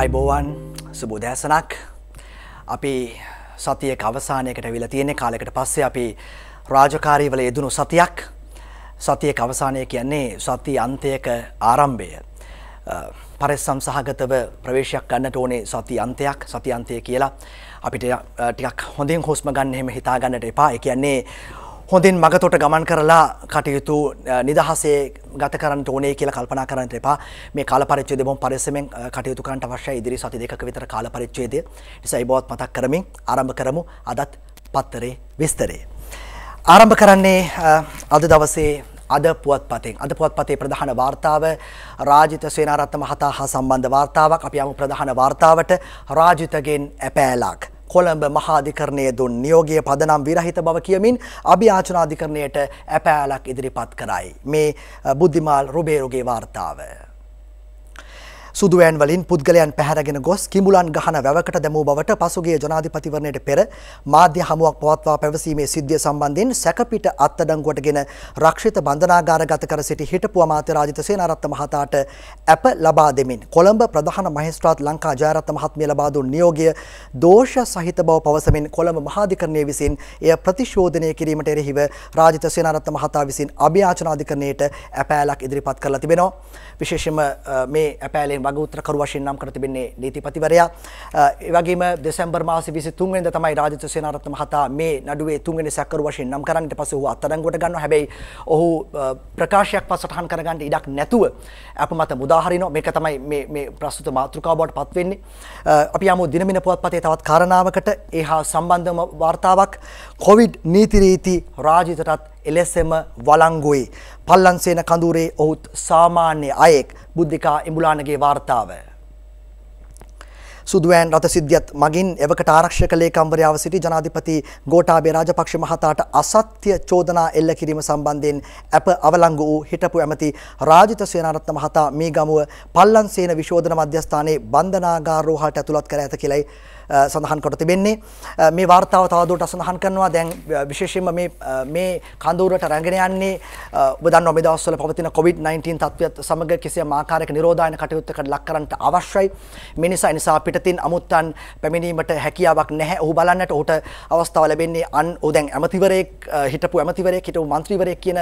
අයිබෝවන් සුබෝදෑසනක් අපි සතිය අවසානයකට විල තියෙන කාලෙකට පස්සේ අපි රාජකාරීවල යෙදුණු සතියක්. සතිය අවසානය කියන්නේ සති අන්තයක ආරම්භය. පරෙස්සම් සහගතව ප්‍රවේශයක් ගන්නට ඕනේ සති අන්තයක් සති අන්තය කියලා. අපිට ටිකක් හොඳින් හොස්ම ගන්න එහෙම හිතා ගන්නට එපා. ඒ කියන්නේ හොඳින් මගතොට ගමන් කරලා කටයුතු නිදහසේ ගත කරන්න ඕනේ කියලා කල්පනා කරන්නට එපා. මේ කාල පරිච්ඡේදය බොහොම පරිස්සමෙන් කටයුතු කරන්න අවශ්‍යයි ඉදිරි සති දෙකක විතර කාල පරිච්ඡේදය. නිසා ඒ බවත් මතක් කරමින් ආරම්භ කරමු අදත් පත්තරේ විස්තරේ. ආරම්භ කරන්නේ අද දවසේ අද පුවත්පතෙන් අද පුවත්පතේ ප්‍රධාන වාර්තාව රාජිත සේනාරත්න මහතා හා සම්බන්ධ වාර්තාවක් අපි යමු ප්‍රධාන වාර්තාවට රාජිතගෙන් ඇපෑලක් කොළඹ මහාධිකරණය දුන් නියෝගය පදනම් විරහිත බව කියමින් අභියාචනාධිකරණයට ඇපෑලක් ඉදිරිපත් කරයි. මේ බුද්ධිමාල් රුබේරුගේ වාර්තාව. සුදුවෑන් වලින් පුද්ගලයන් පැහැරගෙන ගොස් කිඹුලන් ගහන වැවකට දැමූ බවට පසුගිය ජනාධිපතිවරණයට පෙර මාධ්‍ය හමුවක් පවත්වා පැවසීමේ සිද්ධිය සම්බන්ධයෙන් සැකපිට අත්අඩංගුවටගෙන රක්ෂිත බන්ධනාගාරගත කර සිටි හිටපු අමාත්‍ය රාජිත සේනාරත්න මහතාට ඇප ලබා දෙමින් කොළඹ ප්‍රධාන මහේස්ත්‍රාත් ලංකා ජයරත්න මහත්මිය ලබා දුන් නියෝගය දෝෂ සහිත බව පවසමින් කොළඹ මහාධිකරණය විසින් එය ප්‍රතිශෝධනය කිරීමට එරෙහිව රාජිත සේනාරත්න මහතා විසින් අභියාචනාධිකරණයට ඇපෑලක් ඉදිරිපත් කරලා තිබෙනවා. විශේෂයෙන්ම මේ ඇපෑලෙන් වගඋත්තරකරු වශයෙන් නම් කර තිබෙන්නේ නීතිපතිවරයා. ඒ වගේම දෙසැම්බර් මාසේ 23 වෙනිදා තමයි රාජිත සේනාරත්න මහතා මේ නඩුවේ තුන්වෙනි සැකකරු වශයෙන් නම් කරන්නේ. ඊට පස්සේ ඔහු අත්අඩංගුවට ගන්නවා. හැබැයි ඔහු ප්‍රකාශයක් පසටහන් කරගන්න ඉඩක් නැතුව අප මත මුදා හරිනවා. මේක තමයි මේ මේ ප්‍රස්තුත මාතෘකාව බවට පත් වෙන්නේ. අපි යමු දිනමින පුවත්පතේ තවත් කාරණාවකට ඒහා සම්බන්ධම වාර්තාවක් කොවිඩ් නීති රීති රාජිතටත් එලෙසම වලංගුයි. පල්ලන්සේන කඳුරේ ඔහුත් සාමාන්‍ය අයෙක් බුද්ධිකා ඉඹුලානගේ වාර්තාව. සුදුවෑන් රථ සිද්ධියත් මගින් එවකට ආරක්ෂක ලේකම්වරයාව සිටි ජනාධිපති ගෝඨාභය රාජපක්ෂ මහතාට අසත්‍ය චෝදනා එල්ල කිරීම සම්බන්ධයෙන් අප අවලංගු වූ හිටපු ඇමති රාජිත සේනාරත්න මහතා මේ ගමුව පල්ලන්සේන විශෝධන මධ්‍යස්ථානයේ බන්ධනාගාර රෝහලට ඇතුළත් කර ඇත කියලයි සඳහන් කොට තිබෙන්නේ. මේ වාර්තාව තවදුරටත් සඳහන් කරනවා. දැන් විශේෂයෙන්ම මේ මේ කඳවුරට රැගෙන යන්නේ ඔබ දන්නවා මේ දවස්වල පවතින COVID-19 තත්ත්වයත් සමග කිසියම් ආකාරයක නිරෝධායන කටයුත්තකට ලක් කරන්නට අවශ්‍යයි. මේ නිසා නිසා පිටතින් අමුත්තන් පැමිණීමට හැකියාවක් නැහැ. ඔහු බලන්නට ඔහුට අවස්ථාව ලැබෙන්නේ අන් ඔහු දැන් ඇමතිවරයෙක් හිටපු ඇමතිවරයෙක් හිටපු මන්ත්‍රීවරයෙක් කියන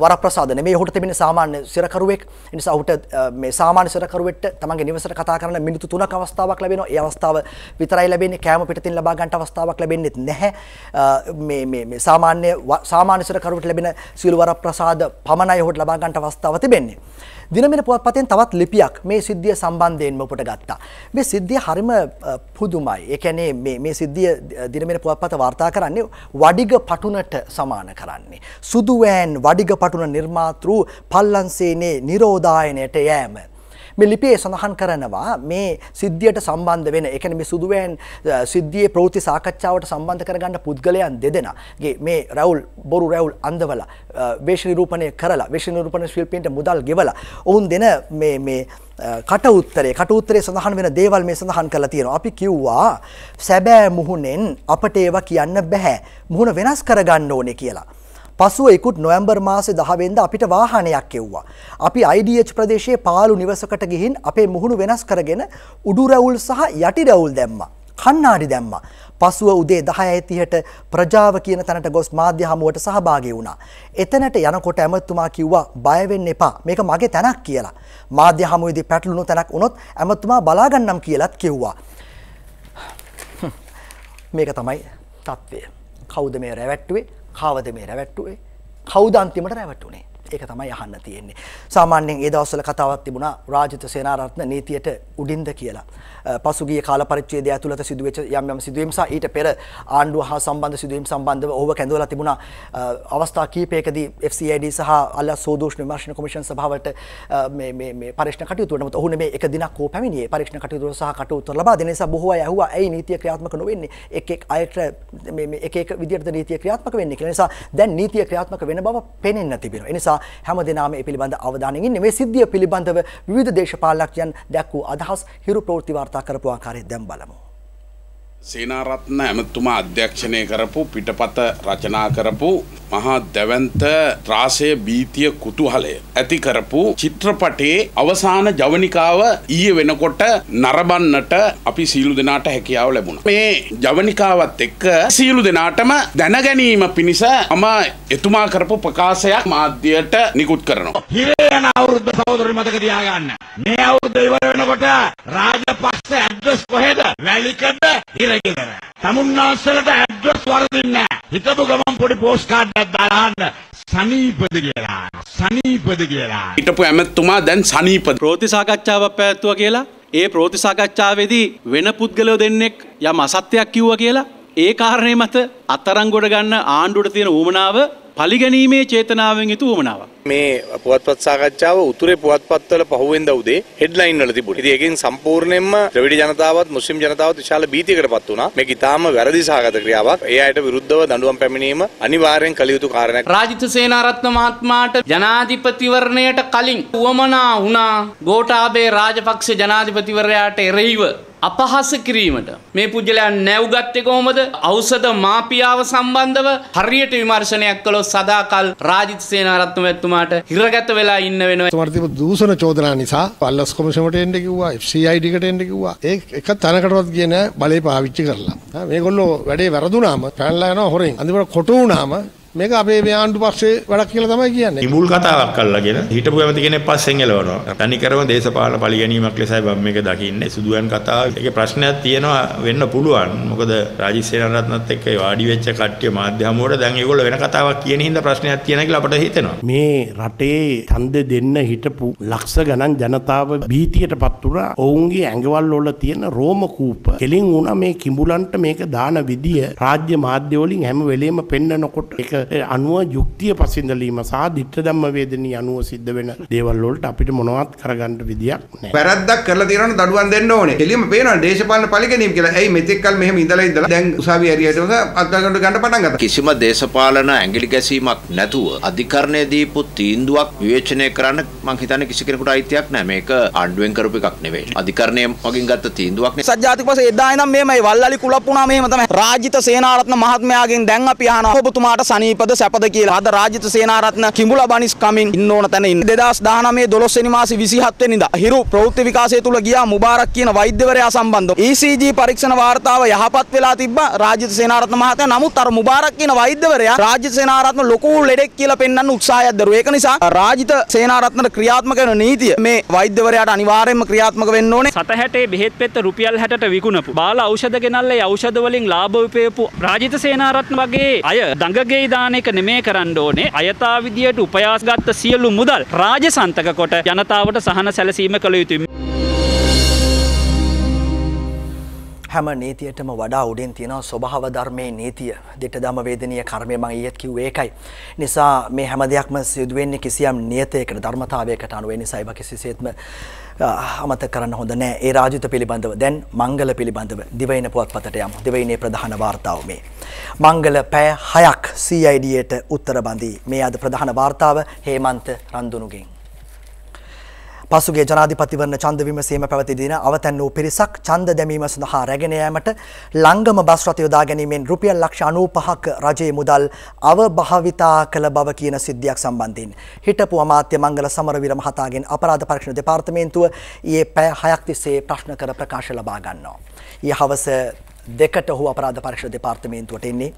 වරප්‍රසාද නෙමෙයි ඔහුට තිබෙන සාමාන්‍ය සිරකරුවෙක්. නිසා ඔහුට මේ සාමාන්‍ය සිරකරුවෙට තමන්ගේ නිවසට කතා කරන්න මිනිත්තු 3ක අවස්ථාවක් ලැබෙනවා. ඒ අවස්ථාව විතරයි ලැබෙන්නේ කෑම පිටතින් ලබා ගන්නට අවස්ථාවක් ලැබෙන්නේ නැහැ මේ මේ මේ සාමාන්‍ය සාමාන්‍ය සරකරුවට ලැබෙන සියලු වර ප්‍රසාද පමණයි ඔහුට ලබා ගන්නට අවස්ථාව තිබෙන්නේ දිනමින පුවත්පතෙන් තවත් ලිපියක් මේ සිද්ධිය සම්බන්ධයෙන්ම ඔබට ගත්තා. මේ සිද්ධිය හරිම පුදුමයි. ඒ කියන්නේ මේ මේ සිද්ධිය දිනමින පුවත්පත වාර්තා කරන්නේ වඩිග පටුනට සමාන කරන්නේ. සුදුවෑන් වඩිග පටුන නිර්මාතෘ පල්ලන්සේනේ නිරෝධායනයට යෑම. මේ ලිපියේ සඳහන් කරනවා මේ සිද්ධියට සම්බන්ධ වෙන ඒ කියන්නේ මේ සුදුවෑන් සිද්ධියේ ප්‍රවෘත්ති සාකච්ඡාවට සම්බන්ධ කරගන්න පුද්ගලයන් දෙදෙනාගේ මේ රැවුල් බොරු රැවුල් අන්දවලා වේශ නිරූපණය කරලා වේශ නිරූපණ ශිල්පීන්ට මුදල් ගෙවලා ඔවුන් දෙන මේ මේ කට උත්තරේ කට උත්තරේ සඳහන් වෙන දේවල් මේ සඳහන් කරලා තියෙනවා. අපි කිව්වා සැබෑ මුහුණෙන් අපට ඒවා කියන්න බෑ. මුහුණ වෙනස් කරගන්න ඕනේ කියලා. පසුව ඉකුත් නොවැම්බර් මාසේ 10 වෙනිදා අපිට වාහනයක් එව්වා. අපි IDH ප්‍රදේශයේ පාළු නිවසකට ගිහින් අපේ මුහුණු වෙනස් කරගෙන උඩු රැවුල් සහ යටි රැවුල් දැම්මා. කණ්ණාඩි දැම්මා. පසුව උදේ 10:30ට ප්‍රජාව කියන තැනට ගොස් මාධ්‍ය හමුවට සහභාගී වුණා. එතනට යනකොට ඇමතුමා කිව්වා බය වෙන්න එපා. මේක මගේ තැනක් කියලා. මාධ්‍ය හමුවේදී පැටළුණු තැනක් වුණොත් ඇමතුමා බලා ගන්නම් කියලාත් කිව්වා. මේක තමයි තත්ත්වය. කවුද මේ රැවැට්ටුවේ? කාවද මේ රැවැට්ටුවේ? කවුද අන්තිමට රැවටුනේ? ඒක තමයි අහන්න තියෙන්නේ. සාමාන්‍යයෙන් ඒ දවස්වල කතාවක් තිබුණා රාජිත සේනාරත්න නීතියට උඩින්ද කියලා. පසුගිය කාල පරිච්ඡේදය ඇතුළත සිදුවෙච්ච යම් යම් සිදුවීම් සහ ඊට පෙර ආණ්ඩුව හා සම්බන්ධ සිදුවීම් සම්බන්ධව ඔහුව කැඳවලා තිබුණා. අවස්ථා කීපයකදී FCID සහ අල්ලා සෝදෝෂ්ණ විමර්ශන කොමිෂන් සභාවට මේ මේ මේ පරීක්ෂණ කටයුතු වලට. ඔහු මේ එක දිනක් හෝ පැමිණියේ පරීක්ෂණ කටයුතු සහ කටයුතු ලබා දෙන නිසා බොහෝ අය ඇහුවා ඇයි නීතිය ක්‍රියාත්මක නොවෙන්නේ? එක් එක් අයට මේ මේ එක එක විදිහට නීතිය ක්‍රියාත්මක වෙන්නේ? කියලා. නිසා දැන් නීතිය ක්‍රියාත්මක වෙන බව පෙනෙන්න තිබෙනවා. ඒ නිසා හැම දිනම මේ පිළිබඳ අවධානයෙන් ඉන්නේ. මේ සිද්ධිය පිළිබඳව විවිධ දේශපාලකයන් දැක්වූ අදහස් හිරු ප්‍රවෘත්ති වාර්තා කරපු ආකාරය දැන් බලමු. සේනාරත්න ඇමතුමා අධ්‍යක්ෂණය කරපු පිටපත රචනා කරපු මහා දැවන්ත ත්‍රාසය බීතිය කුතුහලය ඇති කරපු චිත්‍රපටේ අවසාන ජවනිකාව ඊය වෙනකොට නරබන්නට අපි සීලු දෙනාට හැකියාව ලැබුණ. මේ ජවනිකාවත් එක්ක සීලු දෙනාටම දැනගැනීම පිණිස මම එතුමා කරපු ප්‍රකාශයක් මාධ්‍යයට නිකුත් කරනවා. හිරේයන අවුරුද්ද සහෝදරි මතක තියාගන්න. මේ අවුරුද්ද ඉවර වෙනකොට රාජපක්ෂ ඇඩ්‍රස් කොහෙද? වැලිකඩ හිරගෙදර. තමුන්නාන්සලට ඇඩ්‍රස් වරදින්නේ නැහැ. හිතපු ගමන් පොඩි පෝස්ට් කාඩ් එකක් දාලා සනීපද කියලා. සනීපද කියලා. හිටපු ඇමතුමා දැන් සනීප ප්‍රෝති සාකච්ඡාවක් පැවැත්තුව කියලා ඒ ප්‍රෝති සාකච්ඡාවේදී වෙන පුද්ගලයෝ දෙන්නෙක් යම් අසත්‍යයක් කිව්වා කියලා ඒ කාරණේ මත අත්තරංගොඩ ගන්න ආණ්ඩුවට තියෙන ඌමනාව පලිගැනීමේ චේතනාවෙන් යුතු ඌමනාවක්. මේ පුවත්පත් සාකච්ඡාව උතුරේ පුවත්පත්වල පහුවෙන්ද උදේ හෙඩ්ලයින් වල තිබුණා. ඉතින් ඒකෙන් සම්පූර්ණයෙන්ම ද්‍රවිඩ ජනතාවත් මුස්ලිම් ජනතාවත් විශාල භීතියකටපත් වුණා. මේක ඊටාම වැරදි සහගත ක්‍රියාවක්. ඒ අයට විරුද්ධව දඬුවම් පැමිණීම අනිවාර්යෙන් කළ යුතු කාරණයක්. රාජිත සේනාරත්න මහත්මයාට ජනාධිපතිවරණයට කලින් උවමනා වුණා ගෝඨාභය රාජපක්ෂ ජනාධිපතිවරයාට එරෙහිව අපහාස කිරීමට මේ පුද්ගලයා නැව්ගත්තේ කොහොමද? ඖෂධ මාපියාව සම්බන්ධව හරියට විමර්ශනයක් කළොත් සදාකල් රාජිත සේනාරත්න මහත්මයාට හිරගත වෙලා ඉන්න වෙනවා. තුමාට දූෂණ චෝදනා නිසා පල්ලස් කොමිෂමට එන්න කිව්වා FCID කට එන්න කිව්වා. ඒ එක තැනකටවත් ගියේ නෑ බලේ පාවිච්චි කරලා. ආ, මේගොල්ලෝ වැඩේ වැරදුනාම පැනලා යනවා හොරෙන්. අන්තිමට කොටු වුණාම මේක අපේ ආණ්ඩු පක්ෂේ වැඩක් කියලා තමයි කියන්නේ ඉමුල් කතාවක් අල්ලගෙන හිටපු ඇමති කෙනෙක් පස්සෙන් එලවනවා. තනිකරම දේශපාලන පරිගැනීමක් ලෙසයි මම මේක දකින්නේ. සුදුවන් කතාව. ඒකේ ප්‍රශ්නයක් තියෙනවා වෙන්න පුළුවන්. මොකද රාජිත් සේනාරත්නත් එක්ක ඒ වාඩි වෙච්ච කට්ටිය මාධ්‍ය හමුවට දැන් ඒගොල්ලෝ වෙන කතාවක් කියන හින්දා ප්‍රශ්නයක් තියෙනවා කියලා අපට හිතෙනවා. මේ රටේ ඡන්ද දෙන්න හිටපු ලක්ෂ ගණන් ජනතාව භීතියට පත් වුණා. ඔවුන්ගේ ඇඟවල් වල තියෙන රෝම කූප කෙලින් වුණා මේ කිඹුලන්ට මේක දාන විදිය රාජ්‍ය මාධ්‍ය වලින් හැම වෙලේම පෙන්නකොට ඒක අනුව යුක්තිය පසින්දලීම සහ දිට්ඨ ධම්ම වේදනී අනුව සිද්ධ වෙන දේවල් වලට අපිට මොනවත් කරගන්න විදියක් නැහැ. වැරද්දක් කරලා තියෙනවනේ දඩුවම් දෙන්න ඕනේ. එළියම පේනවා දේශපාලන පරිගැනීම් කියලා. ඇයි මෙතෙක් කල් මෙහෙම ඉඳලා ඉඳලා දැන් උසාවි ඇරියටම අත්දැකගන්න ගන්න පටන් ගත්තා. කිසිම දේශපාලන ඇඟිලි ගැසීමක් නැතුව අධිකරණය දීපු තීන්දුවක් විවේචනය කරන්න මං හිතන්නේ කිසි කෙනෙකුට අයිතියක් නැහැ. මේක ආණ්ඩුවෙන් කරපු එකක් නෙවෙයි. අධිකරණය මගින් ගත්ත තීන්දුවක් නේ. සජ්ජාතික පස්සේ එදා ඉඳන් මේමයි වල්ලලි කුලප් වුණා මෙහෙම තමයි. රාජිත සේනාරත්න මහත්මයාගෙන් දැන් අපි අහනවා ඔබතුමාට සනීපද සැපද කියලා. අද රාජිත සේනාරත්න කිඹුලා බනිස් කමින් ඉන්න ඕන තැන ඉන්න. 2019 12 වෙනි මාසේ 27 වෙනිදා හිරු ප්‍රවෘත්ති විකාශය තුල ගියා මුබාරක් කියන වෛද්‍යවරයා සම්බන්ධව. ECG පරීක්ෂණ වාර්තාව යහපත් වෙලා තිබ්බා රාජිත සේනාරත්න මහත්තයා. නමුත් අර මුබාරක් කියන වෛද්‍යවරයා රාජිත සේනාරත්න ලොකු ලෙඩෙක් කියලා පෙන්වන්න උත්සාහයක් දරුවා. ඒක නිසා රාජිත සේනාරත්නට ක්‍රියාත්මක වෙන නීතිය මේ වෛද්‍යවරයාට අනිවාර්යයෙන්ම ක්‍රියාත්මක වෙන්න ඕනේ. සතහැටේ බෙහෙත් පෙත්ත රුපියල් හැට විකුණපු බාල ඖෂධ ගෙනල්ල ඖෂධ වලින් ලාභ උපයපු රාජිත සේනාරත්න වගේ අය දඟගේ දාන එක නෙමේ කරන්න ඕනේ අයථා විදියට උපයාස් ගත්ත සියලු මුදල් රාජ සන්තක කොට ජනතාවට සහන සැලසීම කළ යුතුයි. හැම නීතියටම වඩා උඩින් තියෙනවා ස්වභාව ධර්මයේ නීතිය. දිට ධම්ම වේදනීය කර්මය මම ඊයේත් කිව්වේ ඒකයි. නිසා මේ හැම දෙයක්ම සිදු වෙන්නේ කිසියම් නියතයකට ධර්මතාවයකට අනුව ඒ නිසා ඒවා කිසිසේත්ම අමතක කරන්න හොඳ නෑ. ඒ රාජිත පිළිබඳව දැන් මංගල පිළිබඳව දිවයින පුවත්පතට යමු. දිවයිනේ ප්‍රධාන වාර්තාව මේ. මංගල පැය 6ක් CID-ට උත්තර බඳී. මේ අද ප්‍රධාන වාර්තාව හේමන්ත රන්දුනුගෙන්. පසුගේ ජනාධිපතිවරණ ඡන්ද විමසීම පැවති දින අවතැන් වූ පිරිසක් ඡන්ද දැමීම සඳහා රැගෙන යාමට ලංගම බස් රථ යොදා ගැනීමෙන් රුපියල් ලක්ෂ 95ක රජයේ මුදල් අවභාවිතා කළ බව කියන සිද්ධියක් සම්බන්ධයෙන් හිටපු අමාත්‍ය මංගල සමරවීර මහතාගෙන් අපරාධ පරීක්ෂණ දෙපාර්තමේන්තුව ඊයේ පැය 6ක් තිස්සේ ප්‍රශ්න කර ප්‍රකාශ ලබා ගන්නවා. ඊයේ හවස දෙකට ඔහු අපරාධ පරීක්ෂණ දෙපාර්තමේන්තුවට එන්නේ.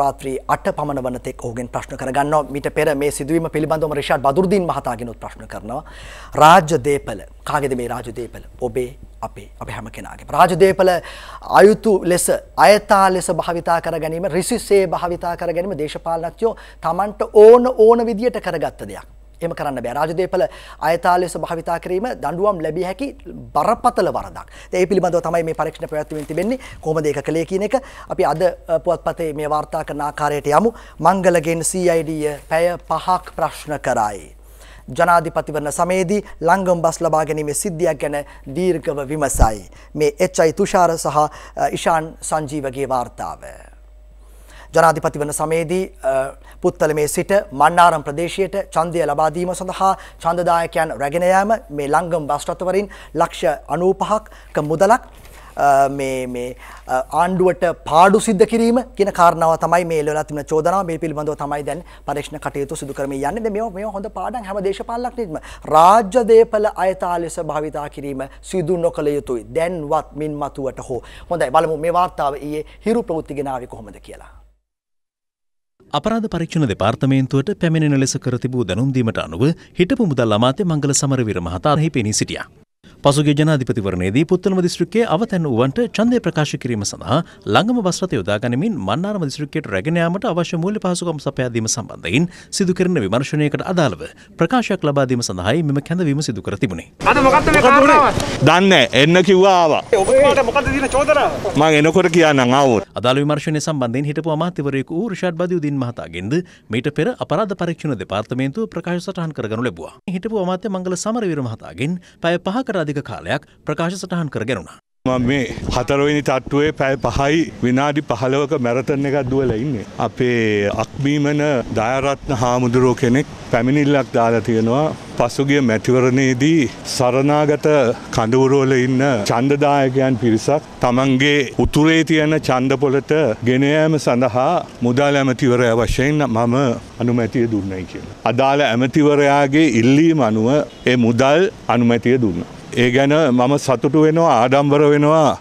රාත්‍රී 8 පමණ වන තෙක් ඔහුගෙන් ප්‍රශ්න කරගන්නවා. මීට පෙර මේ සිදුවීම පිළිබඳවම රිෂාඩ් බදුරුදීන් මහතාගෙනුත් ප්‍රශ්න කරනවා. රාජ්‍ය දීපල කාගේද මේ රාජ්‍ය දීපල ඔබේ අපේ අප හැම කෙනාගේ රාජ්‍ය දීපල අයුතු ලෙස අයතා ලෙස භාවිතා කර ගැනීම රිසිසේ භාවිතා කර ගැනීම දේශපාලනඥයෝ Tamanට ඕන ඕන විදියට කරගත්ත දෙයක්. එම කරන්න බෑ රාජදේපල අයථා ලෙස භාවිතා කිරීම දඬුවම් ලැබිය හැකි බරපතල වරදක්. ඒ පිළිබඳව තමයි මේ පරීක්ෂණ පැවැත්වෙමින් තිබෙන්නේ. කොහොමද ඒක කළේ කියන එක අපි අද පුවත්පතේ මේ වාර්තා කරන ආකාරයට යමු. මංගලගෙන් CID පැය 5ක් ප්‍රශ්න කරයි. ජනාධිපතිවරණ සමයේදී ලංගම් බස් ලබා ගැනීමේ සිද්ධියක් ගැන දීර්ඝව විමසයි. මේ එච්.අයි. තුෂාර සහ ඉෂාන් සංජීවගේ වාර්තාව. ජනාධිපතිවන සමයේදී පුත්තලමේ සිට මන්නාරම් ප්‍රදේශයට ඡන්දය ලබා දීම සඳහා ඡන්දදායකයන් රැගෙන යාම මේ ලංගම් බස් රථවරින් ලක්ෂ 95ක මුදලක් මේ මේ අ, ආණ්ඩුවට පාඩු සිද්ධ කිරීම කියන කාරණාව තමයි මේ එල්ලලා තිබෙන චෝදනාව මේ පිළිබඳව තමයි දැන් පරීක්ෂණ කටයුතු සිදු කරමින් යන්නේ. දැන් මේවා මේවා හොඳ පාඩම් හැම දේශපාලනඥයෙක්ම රාජ්‍ය දේපල අයථා ලෙස භාවිතා කිරීම සිදු නොකළ යුතුයි. දැන්වත් මින් මතුවට හෝ. හොඳයි බලමු මේ වාර්තාව ඊයේ හිරු ප්‍රවෘත්ති ගෙනාවේ කොහොමද කියලා. අපරාධ පරීක්ෂණ දෙපාර්තමේන්තුවට පැමිණෙන ලෙස කර තිබූ දැනුම් දීමට අනුව හිටපු මුදල් අමාත්‍ය මංගල සමරවීර මහතා එහි පෙනී සිටියා. පසුගිය ජනාධිපතිවරණයේදී පුත්තලම දිස්ත්‍රික්කයේ අවතැන් වූවන්ට ඡන්දය ප්‍රකාශ කිරීම සඳහා ළඟම බස් රථ යොදා ගනිමින් මන්නාරම දිස්ත්‍රික්කයට රැගෙන යාමට අවශ්‍ය මූල්‍ය පහසුකම් සපයා දීම සම්බන්ධයෙන් සිදු කරන විමර්ශනයකට අදාළව ප්‍රකාශයක් ලබා දීම සඳහායි මෙම කැඳවීම සිදු කර තිබුණේ. අද මොකක්ද මේ කාරණාව? දන්නේ එන්න කිව්වා ආවා. ඔබට මොකක්ද දින චෝදනාව? මම එනකොට කියන්නම් ආවොත්. අදාළ විමර්ශනය සම්බන්ධයෙන් හිටපු අමාත්‍යවරයෙකු වූ රිෂාඩ් බදියුදීන් මහතාගෙන්ද මීට පෙර අපරාධ පරීක්ෂණ දෙපාර්තමේන්තුව ප්‍රකාශ සටහන් කරගනු ලැබුවා. හිටපු අමාත්‍ය මංගල සමරවීර මහතාගෙන් පැය පහකට අධික කාලයක් ප්‍රකාශ සටහන් කරගෙනුණා. මම මේ හතරවෙනි තට්ටුවේ පැය පහයි විනාඩි පහලවක මැරතන් එකක් දුවලා ඉන්නේ. අපේ අක්බීමන දයරත්න හාමුදුරුවෝ කෙනෙක් පැමිණිල්ලක් දාලා තියෙනවා පසුගිය මැතිවරණයේදී සරණාගත කඳවුරුවල ඉන්න ඡන්දදායකයන් පිරිසක් තමන්ගේ උතුරේ තියෙන ඡන්දපොළට ගෙන යාම සඳහා මුදල් ඇමතිවරයා වශයෙන් මම අනුමැතිය දුන්නයි කියලා. අදාළ ඇමතිවරයාගේ ඉල්ලීම අනුව ඒ මුදල් අනුමැතිය දුන්නා. ඒ ගැන මම සතුටු වෙනවා ආඩම්බර වෙනවා.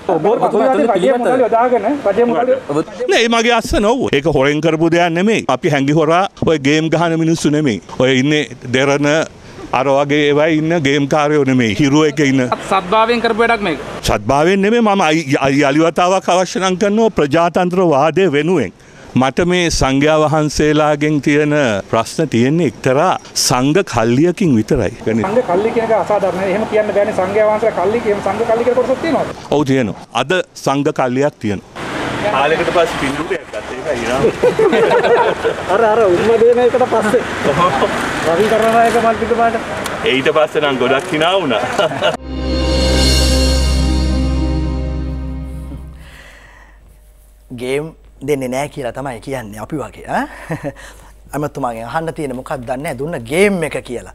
ඒ මගේ අස්ස නොව ඒක හොරෙන් කරපු දෙයක් නෙමෙයි. අපි හැඟි හොරා ඔය ගේම් ගහන මිනිස්සු නෙමෙයි. ඔය ඉන්නේ දෙරණ අර වගේ ඒවා ඉන්න ගේම් කාරයෝ නෙමෙයි. හිරුව එක ඉන්න. සත්භාවයෙන් කරපු වැඩක් මේක. සත්භාවයෙන් නෙමෙයි මම අලිවතාවක් අවශ්‍ය නම් කරනවා ප්‍රජාතන්ත්‍ර වාදය වෙනුවෙන් මට මේ සංඝයා වහන්සේලාගෙන් තියෙන ප්‍රශ්න තියෙන්නේ එක්තරා සංඝ කල්ලියකින් විතරයි. සංඝ කල්ලි කියන එක අසාධාරණයි. එහෙම කියන්න බෑනේ සංඝයා වහන්සේලා කල්ලි කියන සංඝ කල්ලි කියලා කොටසක් තියෙනවද? ඔව් තියෙනවා. අද සංඝ කල්ලියක් තියෙනවා. කාලෙකට පස්සේ පින්දුරයක් ගත්ත ඉරාම. අර අර උම්ම දෙන එකට පස්සේ. රවි කරනායක මල්පිටපාට. ඊට පස්සේ නම් ගොඩක් hina වුණා. ගේම් දෙන්නේ නෑ කියලා තමයි කියන්නේ අපි වගේ ඇමතුමාගේ අහන්න තියෙන මොකක්ද දන්නේ දුන්න ගේම් එක කියලා.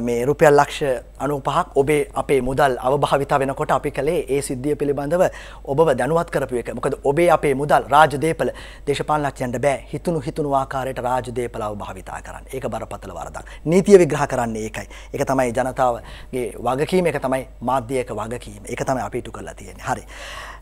මේ රුපියල් ලක්ෂ 95ක් ඔබේ අපේ මුදල් අවභාවිත වෙනකොට අපි කලේ ඒ සිද්ධිය පිළිබඳව ඔබව දැනුවත් කරපු එක. මොකද ඔබේ අපේ මුදල් රාජදේපල දේශපාලනඥයන්ට බෑ හිතුණු හිතුණු ආකාරයට රාජදේපල අවභාවිතා කරන්න. ඒක බරපතල වරදක්. නීතිය විග්‍රහ කරන්නේ ඒකයි. ඒක තමයි ජනතාවගේ වගකීම, ඒක තමයි මාධ්‍යයක වගකීම. ඒක තමයි අපි ඉටු කරලා තියෙන්නේ. හරි.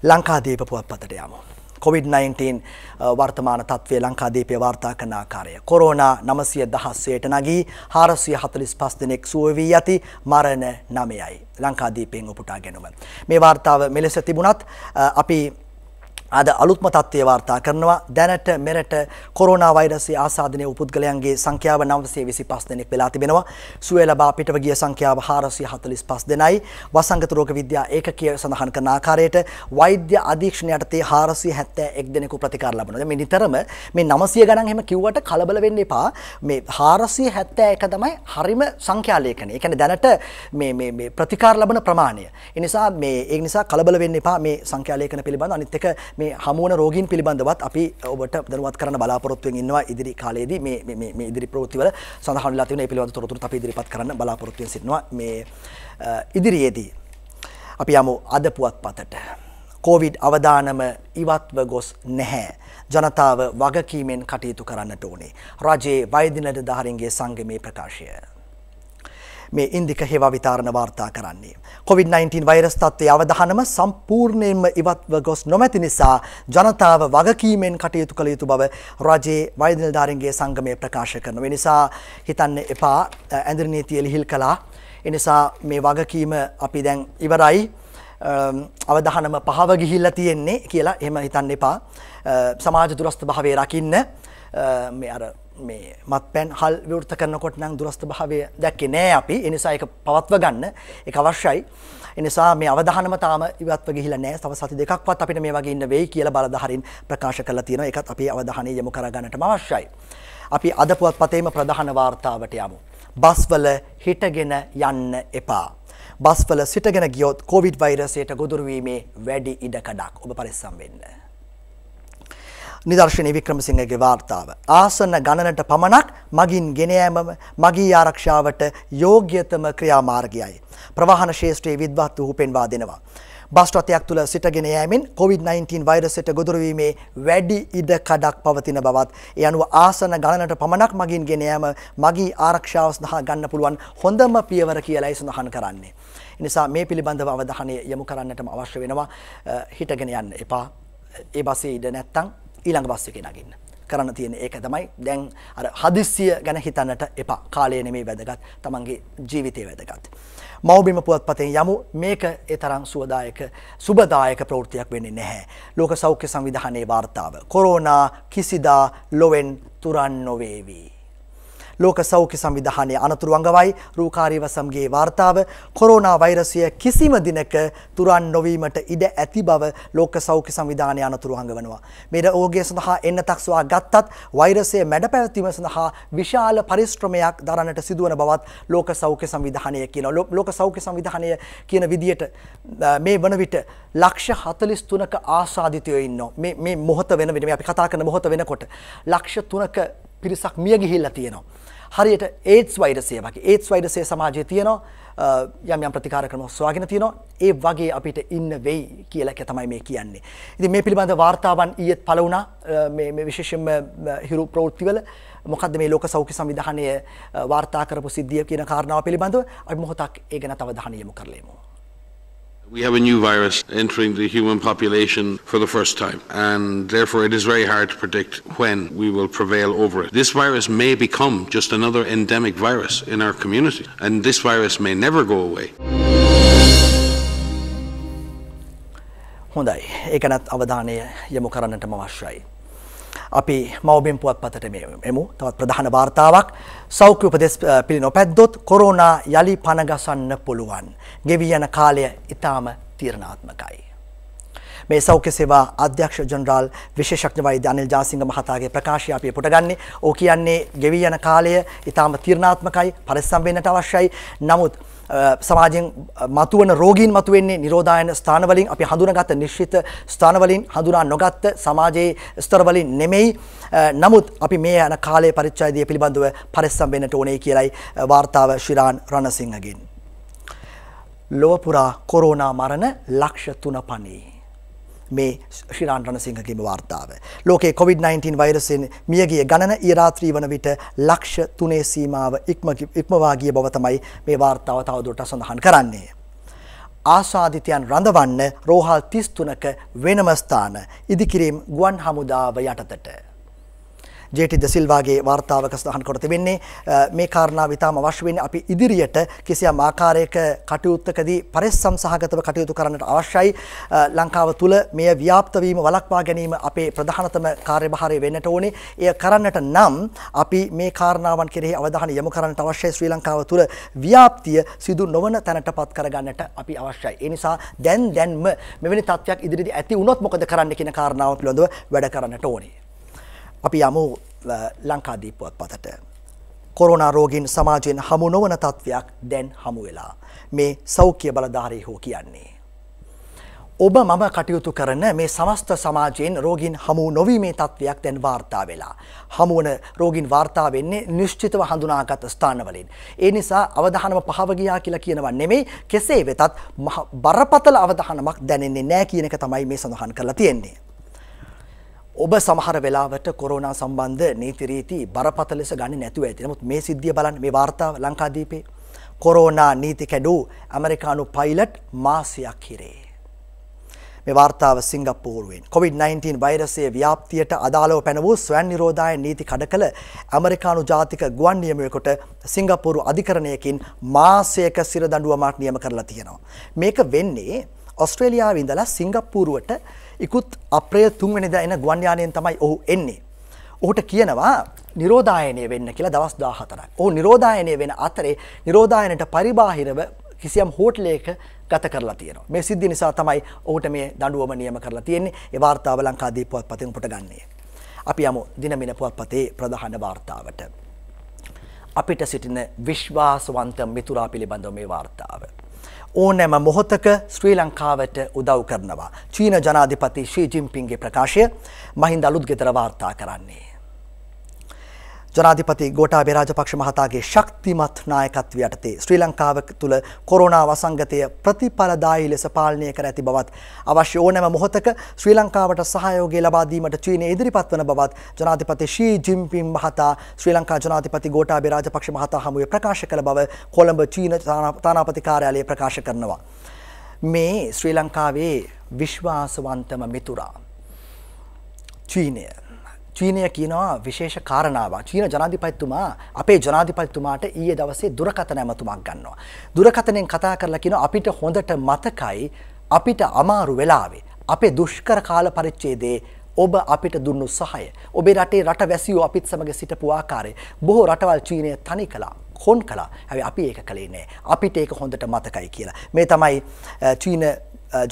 ලංකාදීප පුවත්පතට යමු. COVID-19 uh, වර්තමාන තත්ත්වය ලංකාදීපය වාර්තා කරන ආකාරය. කොරෝනා නමසය දහස්සයට නගී හාරසිය හතලිස් පස් දෙනෙක් සුව වී ඇති මරණ නමයයි. ලංකාදීපයෙන් උපුටා ගැනුම. මේ වාර්තාව මෙලෙස තිබුණත් uh, අපි අද අලුත්ම තත්ත්වය වාර්තා කරනවා දැනට මෙරට කොරෝනා වෛරසය ආසාදනය උපුද්ගලයන්ගේ සංඛ්‍යාව 925 දෙනෙක් වෙලා තිබෙනවා. සුවය ලබා පිටව ගිය සංඛ්‍යාව 445 දෙනයි. වසංගත රෝග විද්‍යා ඒකකය සඳහන් කරන ආකාරයට වෛද්‍ය අධීක්ෂණ යටතේ 471 දෙනෙකු ප්‍රතිකාර ලබනවා. මේ නිතරම මේ 900 ගණන් එහෙම කිව්වට කලබල වෙන්න එපා. මේ 471 තමයි හරිම සංඛ්‍යා ලේඛනය. ඒ කියන්නේ දැනට මේ මේ මේ ප්‍රතිකාර ලබන ප්‍රමාණය. ඒ නිසා මේ ඒ නිසා කලබල වෙන්න එපා මේ සංඛ්‍යා ලේඛන පිළිබඳව අනිත් එක මේ හමුවන රෝගීන් පිළිබඳවත් අපි ඔබට දැනුවත් කරන්න බලාපොරොත්තුවෙන් ඉන්නවා ඉදිරි කාලයේදී මේ මේ මේ ඉදිරි ප්‍රවෘත්තිවල සඳහන් වෙලා තියෙන ඒ පිළිබඳ තොරතුරු අපි ඉදිරිපත් කරන්න බලාපොරොත්තුවෙන් සිටිනවා මේ ඉදිරියේදී අපි යමු අද පුවත්පතට කොවිඩ් අවදානම ඉවත්ව ගොස් නැහැ. ජනතාව වගකීමෙන් කටයුතු කරන්නට ඕනේ. රජයේ වෛද්‍ය නිලධාරීන්ගේ සංගමේ ප්‍රකාශය. මේ ඉන්දික හේවා විතාරණ වාර්තා කරන්නේ. COVID-19 වෛරස් තත්ත්වයේ අවධානම සම්පූර්ණයෙන්ම ඉවත්ව ගොස් නොමැති නිසා ජනතාව වගකීමෙන් කටයුතු කළ යුතු බව රජයේ වෛද්‍ය නිලධාරීන්ගේ සංගමය ප්‍රකාශ කරනවා. ඒ නිසා හිතන්න එපා ඇඳරි නීතිය ලිහිල් කළා. ඒ නිසා මේ වගකීම අපි දැන් ඉවරයි. අවධානම පහව ගිහිල්ලා තියෙන්නේ කියලා එහෙම හිතන්න එපා. සමාජ දුරස්ථ භාවය රකින්න මේ අර මේ මත්පැන් හල් විවෘත කරනකොට නම් දුරස්ථ භාවය දැක්කේ නෑ අපි. ඒ නිසා ඒක පවත්ව ගන්න ඒක අවශ්‍යයි. ඒ නිසා මේ අවධානම තාම ඉවත්ව ගිහිල්ලා නෑ. තව සති දෙකක්වත් අපිට මේ වගේ ඉන්න වෙයි කියලා බලධාරීන් ප්‍රකාශ කරලා තියෙනවා. ඒකත් අපි අවධානය යොමු කරගන්නටම අවශ්‍යයි. අපි අද පුවත්පතේම ප්‍රධාන වාර්තාවට යමු. බස්වල හිටගෙන යන්න එපා. බස්වල සිටගෙන ගියොත් කොවිඩ් වෛරසයට ගොදුරු වීමේ වැඩි ඉඩකඩක්. ඔබ පරිස්සම් වෙන්න. නිදර්ශනය වික්‍රමසිංහගේ වාර්තාව. ආසන්න ගණනට පමණක් මගින් ගෙනයෑමම මගී ආරක්ෂාවට යෝග්‍යතම ක්‍රියාමාර්ගයයි. ප්‍රවාහන ශේෂත්‍රයේ විද්වත් වූ පෙන්වා දෙනවා. බස්ට්‍රතයක් තුළ සිටගෙන යෑමෙන් COVID-19 වෛරසයට ගොදුරවීමේ වැඩි ඉඩ කඩක් පවතින බවත් ඒ අනුව ආසන ගණනට පමණක් මගින් ගෙන යාම මගී ආරක්ෂාව සඳහා ගන්න පුළුවන් හොඳම පියවර කියලායි සඳහන් කරන්නේ. එනිසා මේ පිළිබඳව අවධානය යොමු කරන්නටම අවශ්‍ය වෙනවා හිටගෙන යන්න එපා. ඒ බස්සේ ඉඩ නැත්තම් ඊළඟ බස් එකේ නගින්න. කරන්න තියෙන ඒක තමයි දැන් අර හදිස්සිය ගැන හිතන්නට එපා. කාලය නෙමෙයි වැදගත්. තමන්ගේ ජීවිතය වැදගත්. මවබිම පුවත්පතෙන් යමු මේක ඒ තරම් සුවදායක සුබදායක ප්‍රවෘත්තියක් වෙන්නේ නැහැ. ලෝක සෞඛ්‍ය සංවිධානයේ වාර්තාව. කොරෝනා කිසිදා ලොවෙන් තුරන් නොවේවි. ලෝක සෞඛ්‍ය සංවිධානයේ අනතුරු අංගවයි රූකාරී වසම්ගේ වාර්තාව කොරෝනා වෛරසය කිසිම දිනක තුරන් නොවීමට ඉඩ ඇති බව ලෝක සෞඛ්‍ය සංවිධානය අනතුරු අංගවනවා. මේට ඕගේ සඳහා එන්නතක් සොයා ගත්තත් වෛරසය මැඩ පැවැත්වීම සඳහා විශාල පරිශ්‍රමයක් දරන්නට සිදුවන බවත් ලෝක සෞඛ්‍ය සංවිධානය කියන ලෝක සෞඛ්‍ය සංවිධානය කියන විදියට මේ වන විට ලක්ෂ හතලිස් තුනක ආසාධිතයෝ ඉන්න මේ මොහොත වෙන විට අපි කතා කරන මොහොත වෙනකොට ලක්ෂ තුනක පිරිසක් මිය ගිහිල්ලා තියෙනවා. හරියට ඒඩ්ස් වෛරසය වගේ. ඒඩ්ස් වෛරසය සමාජයේ තියෙනවා. යම් යම් ප්‍රතිකාර ක්‍රම සොයාගෙන තියෙනවා. ඒ වගේ අපිට ඉන්න වෙයි කියලා තමයි මේ කියන්නේ. ඉතින් මේ පිළිබඳ වාර්තාවන් ඊයේත් පළ වුණා. මේ මේ විශේෂයෙන්ම හිරු ප්‍රවෘත්තිවල. මොකද්ද මේ ලෝක සෞඛ්‍ය සංවිධානය වාර්තා කරපු සිද්ධිය කියන කාරණාව පිළිබඳව අපි මොහොතක් ඒ ගැන තව අවධානය යොමු කරලෙමු. We have a new virus entering the human population for the first time, and therefore it is very hard to predict when we will prevail over it. This virus may become just another endemic virus in our community, and this virus may never go away. හොඳයි ඒකනත් අවධානය යොමු කරන්නටම අවශ්‍යයි. අපි මවබෙන් පුවත්පතට එමු තවත් ප්‍රධාන වාර්තාවක් සෞඛ්‍ය උපදෙස් පිළි නොපැද්දොත් කොරෝනා යළි පනගසන්න පුළුවන්. ගෙවී යන කාලය ඉතාම තීරණාත්මකයි. මේ සෞඛ්‍ය සේවා අධ්‍යක්ෂ ජනරාල් විශේෂඥ වෛද්‍ය අනිල් ජාසිංහ මහතාගේ ප්‍රකාශය අපි පුටගන්නේ. ඕ කියන්නේ ගෙවී යන කාලය ඉතාම තීරණාත්මකයි පරිස්සම් වෙන්නට අවශ්‍යයි. නමුත් සමාජයෙන් මතුවන රෝගීන් මතුවෙන්නේ නිරෝධායන ස්ථානවලින් අපි හඳුනගත්ත නිශ්චිත ස්ථානවලින් හඳුනා නොගත්ත සමාජයේ ස්තරවලින් නෙමෙයි නමුත් අපි මේ යන කාලය පරිච්ඡේදය පිළිබඳව පරිස්සම් වෙන්නට ඕනේ කියලයි වාර්තාව ශිරාන් රණසිංහගෙන්. ලොව පුරා කොරෝනා මරණ ලක්ෂ තුන පණී. මේ ශ්‍රීරාන් රණසිංහගේම වාර්තාව. ලෝකේ COVID-19 වෛරසයෙන් මියගිය ගණන ඊරාත්‍රී වන විට ලක්ෂ තුනේ සීමාව ඉක්මවා ගිය බව තමයි මේ වාර්තාව තවදුරටත් සඳහන් කරන්නේ. ආසාදිතයන් රඳවන්න රෝහල් 33ක වෙනම ස්ථාන ඉදිකිරීම් ගුවන් හමුදාව යටතට ජේටි දසිල්වාගේ වාර්තාවක සඳහන් කොට තිබෙන්නේ. මේ කාරණාව ඉතාම අවශ්‍ය වෙන්නේ අපි ඉදිරියට කිසියම් ආකාරයක කටයුත්තකදී පරිස්සම් සහගතව කටයුතු කරන්නට අවශ්‍යයි. ලංකාව තුල මෙය ව්‍යාප්ත වීම වළක්වා ගැනීම අපේ ප්‍රධානතම කාර්යභාරය වෙන්නට ඕනේ. එය කරන්නට නම් අපි මේ කාරණාවන් කෙරෙහි අවධානය යොමු කරන්නට අවශ්‍යයි. ශ්‍රී ලංකාව තුල ව්‍යාප්තිය සිදු නොවන තැනටපත් කරගන්නට අපි අවශ්‍යයි. ඒ නිසා දැන් දැන්ම මෙවැනි තත්ත්වයක් ඉදිරියේදී ඇති වුණොත් මොකද කරන්න කියන කාරණාව පිළිබඳව වැඩ කරන්නට ඕනේ. අපි යමු ලංකාදීපුවත් පතට. කොරුණා රෝගීන් සමාජයෙන් හමු නොවන තත්ත්වයක් දැන් හමු වෙලා. මේ සෞඛ්‍ය බලධාරී හෝ කියන්නේ. ඔබ මම කටයුතු කරන මේ සමස්ත සමාජයෙන් රෝගීන් හමු නොවීමේ තත්ත්වයක් දැන් වාර්තා වෙලා. හමුවන රෝගීන් වාර්තා වෙන්නේ නිශ්චිතව හඳුනාගත් ස්ථානවලින්. ඒ නිසා අවධානම පහව ගියා කියලා කියනවා නෙමෙයි කෙසේ වෙතත් බරපතල අවධානමක් දැනෙන්නේ නැහැ කියන එක තමයි මේ සඳහන් කරලා තියෙන්නේ. ඔබ සමහර වෙලාවට කොරෝනා සම්බන්ධ නීති රීති බරපතල ලෙස ගන්නේ නැතුව ඇති. නමුත් මේ සිද්ධිය බලන්න මේ වාර්තාව ලංකාදීපේ කොරෝනා නීති කැඩූ ඇමරිකානු පයිලට් මාසයක් හිරේ. මේ වාර්තාව සිංගප්පූරුවෙන් COVID-19 වෛරසයේ ව්‍යාප්තියට අදාළව පැන වූ ස්වයන් නිරෝධායන නීති කඩ කළ ඇමරිකානු ජාතික ගුවන් නියමයකට සිංගප්පූරු අධිකරණයකින් මාසයක සිරදඬුවමක් නියම කරලා තියෙනවා. මේක වෙන්නේ ඔස්ට්‍රේලියාවේ ඉඳලා සිංගප්පූරුවට ඉකුත් අප්‍රේල් තුන්වෙනිදා එන ගුවන් යානයෙන් තමයි ඔහු එන්නේ. ඔහුට කියනවා නිරෝධායනය වෙන්න කියලා දවස් 14ක්. ඔහු නිරෝධායනය වෙන අතරේ නිරෝධායනයට පරිබාහිරව කිසියම් හෝටලයක ගත කරලා තියෙනවා. මේ සිද්ධිය නිසා තමයි ඔහුට මේ දඬුවම නියම කරලා තියෙන්නේ. ඒ වාර්තාව ලංකාදීප පුවත්පතෙන් උපට ගන්නේ. අපි යමු දිනමින පුවත්පතේ ප්‍රධාන වාර්තාවට. අපිට සිටින විශ්වාසවන්ත මිතුරා පිළිබඳව මේ වාර්තාව. ඕනෑම මොහොතක ශ්‍රී ලංකාවට උදව් කරනවා. චීන ජනාධිපති ශී ජිම්පින්ගේ ප්‍රකාශය මහින්ද අලුත් ගෙදර වාර්තා කරන්නේ. ජනාධිපති ගෝඨාභය රාජපක්ෂ මහතාගේ ශක්තිමත් නායකත්වය යටතේ ශ්‍රී ලංකාව තුළ කොරෝනා වසංගතය ප්‍රතිඵලදායී ලෙස පාලනය කර ඇති බවත් අවශ්‍ය ඕනෑම මොහොතක ශ්‍රී ලංකාවට සහයෝගය ලබා දීමට චීනය ඉදිරිපත් වන බවත් ජනාධිපති ෂී ජින්පින් මහතා ශ්‍රී ලංකා ජනාධිපති ගෝඨාභය රාජපක්ෂ මහතා හමුවේ ප්‍රකාශ කළ බව කොළඹ චීන තානාපති කාර්යාලය ප්‍රකාශ කරනවා. මේ ශ්‍රී ලංකාවේ විශ්වාසවන්තම මිතුරා. චීනය චීනය කියනවා විශේෂ කාරණාවක්. චීන ජනාධිපතිතුමා අපේ ජනාධිපතිතුමාට ඊයේ දවසේ දුරකථන ඇමතුමක් ගන්නවා. දුරකථනෙන් කතා කරලා කියනවා අපිට හොඳට මතකයි අපිට අමාරු වෙලාවේ අපේ දුෂ්කර කාල පරිච්ඡේදයේ ඔබ අපිට දුන්නු සහය. ඔබේ රටේ රට වැසියෝ අපිත් සමග සිටපු ආකාරය බොහෝ රටවල් චීනය තනි කළා. කොන් කළා. හැබැයි අපි ඒක කළේ නෑ. අපිට ඒක හොඳට මතකයි කියලා. මේ තමයි චීන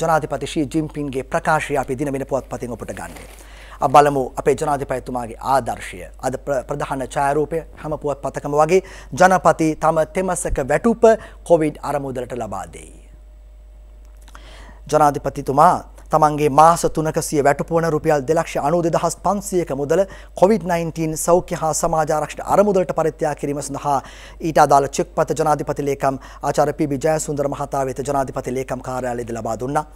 ජනාධිපති ෂී ජින්පින්ගේ ප්‍රකාශය අපි දින වෙන පුවත්පතින් ඔබට ගන්නේ. බලමු අපේ ජනාධිපතිතුමාගේ ආදර්ශය අද ප්‍රධාන ඡායාරූපය හැම පුවත් පතකම වගේ ජනපති තම තෙමසක වැටුප කොවිඩ් අරමුදලට ලබා දෙයි. ජනාධිපතිතුමා තමන්ගේ මාස තුනක සිය වැටුපුවන රුපියල් දෙලක්ෂ අනු දෙදහස් පන්සියක මුදල COVID-19 සෞඛ්‍ය හා සමාජාරක්ෂණ අරමුදලට පරිත්‍යා කිරීම සඳහා ඊට අදාළ චෙක්පත ජනාධිපති ලේකම් ආචාර්ය පී ජයසුන්දර මහතා වෙත ජනාධිපති ලේකම් කාර්යාලයේදී ලබා දුන්නා.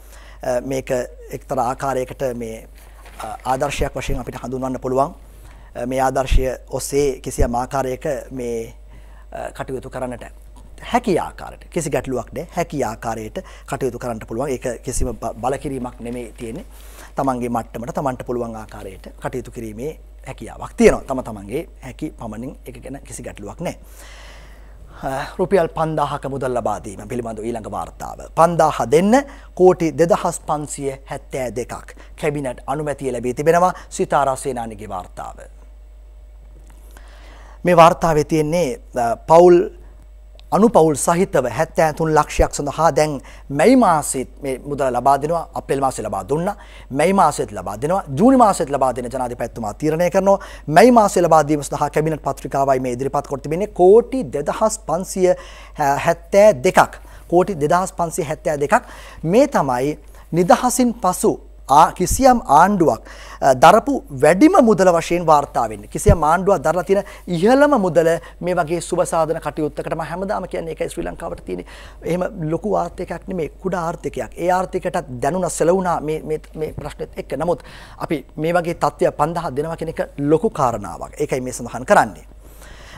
මේක එක්තරා ආකාරයකට මේ ආදර්ශයක් වශයෙන් අපිට හඳුන්වන්න පුළුවන්. මේ ආදර්ශය ඔස්සේ කිසියම් ආකාරයක මේ කටයුතු කරන්නට හැකි ආකාරයට කිසි ගැටලුවක් නෑ හැකි ආකාරයට කටයුතු කරන්න පුළුවන්. ඒක කිසිම බලකිරීමක් නෙමෙයි තියෙන්නේ. තමන්ගේ මට්ටමට තමන්ට පුළුවන් ආකාරයට කටයුතු කිරීමේ හැකියාවක් තියෙනවා. තම තමන්ගේ හැකි පමණින් එක ගැන කිසි ගැටලුවක් නෑ රුපියල් පන්දාහක මුදල් ලබාදීම පිළිබඳ ඊළඟ වාර්තාව. පන්දාහ දෙන්න කෝටි දෙදහස් පන්සිය හැත්තෑ දෙකක් කැබිනට් අනුමැතිය ලැබී තිබෙනවා සිතාරාසේනානිගේ වාර්තාව. මේ වාර්තාව තියෙන්නේ පවුල් අනුපවුල් සහිතව හැත්තෑ තුන් ලක්ෂයක් සඳහා දැන් මැයි මාසෙත් මේ මුදල ලබා දෙනවා අප්‍රේල් මාසෙ ලබා දුන්නා. මැයි මාසෙත් ලබා දෙනවා. ජූනි මාසෙත් ලබා දෙන ජනාධිපතිතුමා තීරණය කරනවා මැයි මාසෙ ලබා දීම සඳහා කැබිනට් පත්‍රිකාවයි මේ ඉදිරිපත් කොට තිබෙන්නේ. කෝටි 2572ක් කෝටි 2572ක් මේ තමයි නිදහසින් පසු කිසියම් ආණ්ඩුවක් දරපු වැඩිම මුදල වශයෙන් වාර්තා වෙන්නේ. කිසියම් ආණ්ඩුවක් දරලා තියෙන ඉහළම මුදල මේ වගේ සුබ සාධන කටයුත්තකටම හැමදාම කියන්නේ ඒකයි ශ්‍රී ලංකාවට තියෙන. එහෙම ලොකු ආර්ථිකයක් නෙමෙයි කුඩා ආර්ථිකයක්. ඒ ආර්ථිකයටත් දැනුණ සැලුණා මේ මේ මේ ප්‍රශ්නෙත් එක්ක. නමුත් අපි මේ වගේ තත්ත්වයක් 5000 දෙනවා කියන එක ලොකු කාරණාවක්. ඒකයි මේ සඳහන් කරන්නේ.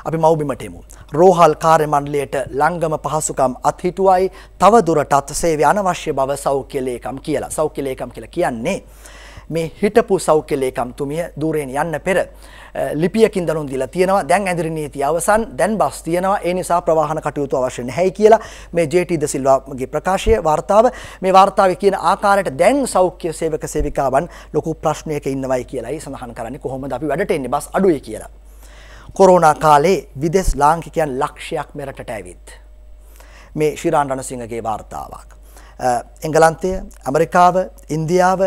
අපි මව්බිමට එමු. රෝහල් කාර්ය මණ්ඩලයට ලංගම පහසුකම් අත්හිටුවයි තව දුරටත් සේවය අනවශ්‍ය බව සෞඛ්‍ය ලේකම් කියලා. සෞඛ්‍ය ලේකම් කියලා කියන්නේ මේ හිටපු සෞඛ්‍ය ලේකම්තුමිය දුරෙන් යන්න පෙර ලිපියකින් දනුම් දීලා තියෙනවා දැන් ඇදිරි නීතිය අවසන් දැන් බස් තියෙනවා ඒ නිසා ප්‍රවාහන කටයුතු අවශ්‍ය නැහැයි කියලා මේ ජේ.ටී. ද සිල්වාගේ ප්‍රකාශය වාර්තාව මේ වාර්තාවේ කියන ආකාරයට දැන් සෞඛ්‍ය සේවක සේවිකාවන් ලොකු ප්‍රශ්නයක ඉන්නවයි කියලායි සඳහන් කරන්නේ කොහොමද අපි වැඩට එන්නේ බස් අඩුයි කියලා. කොරෝනා කාලේ විදෙස් ලාංකිකයන් ලක්ෂයක් මෙරටට ඇවිත්. මේ ශිරාන් රණසිංහගේ වාර්තාවක්. එංගලන්තය ඇමරිකාව ඉන්දියාව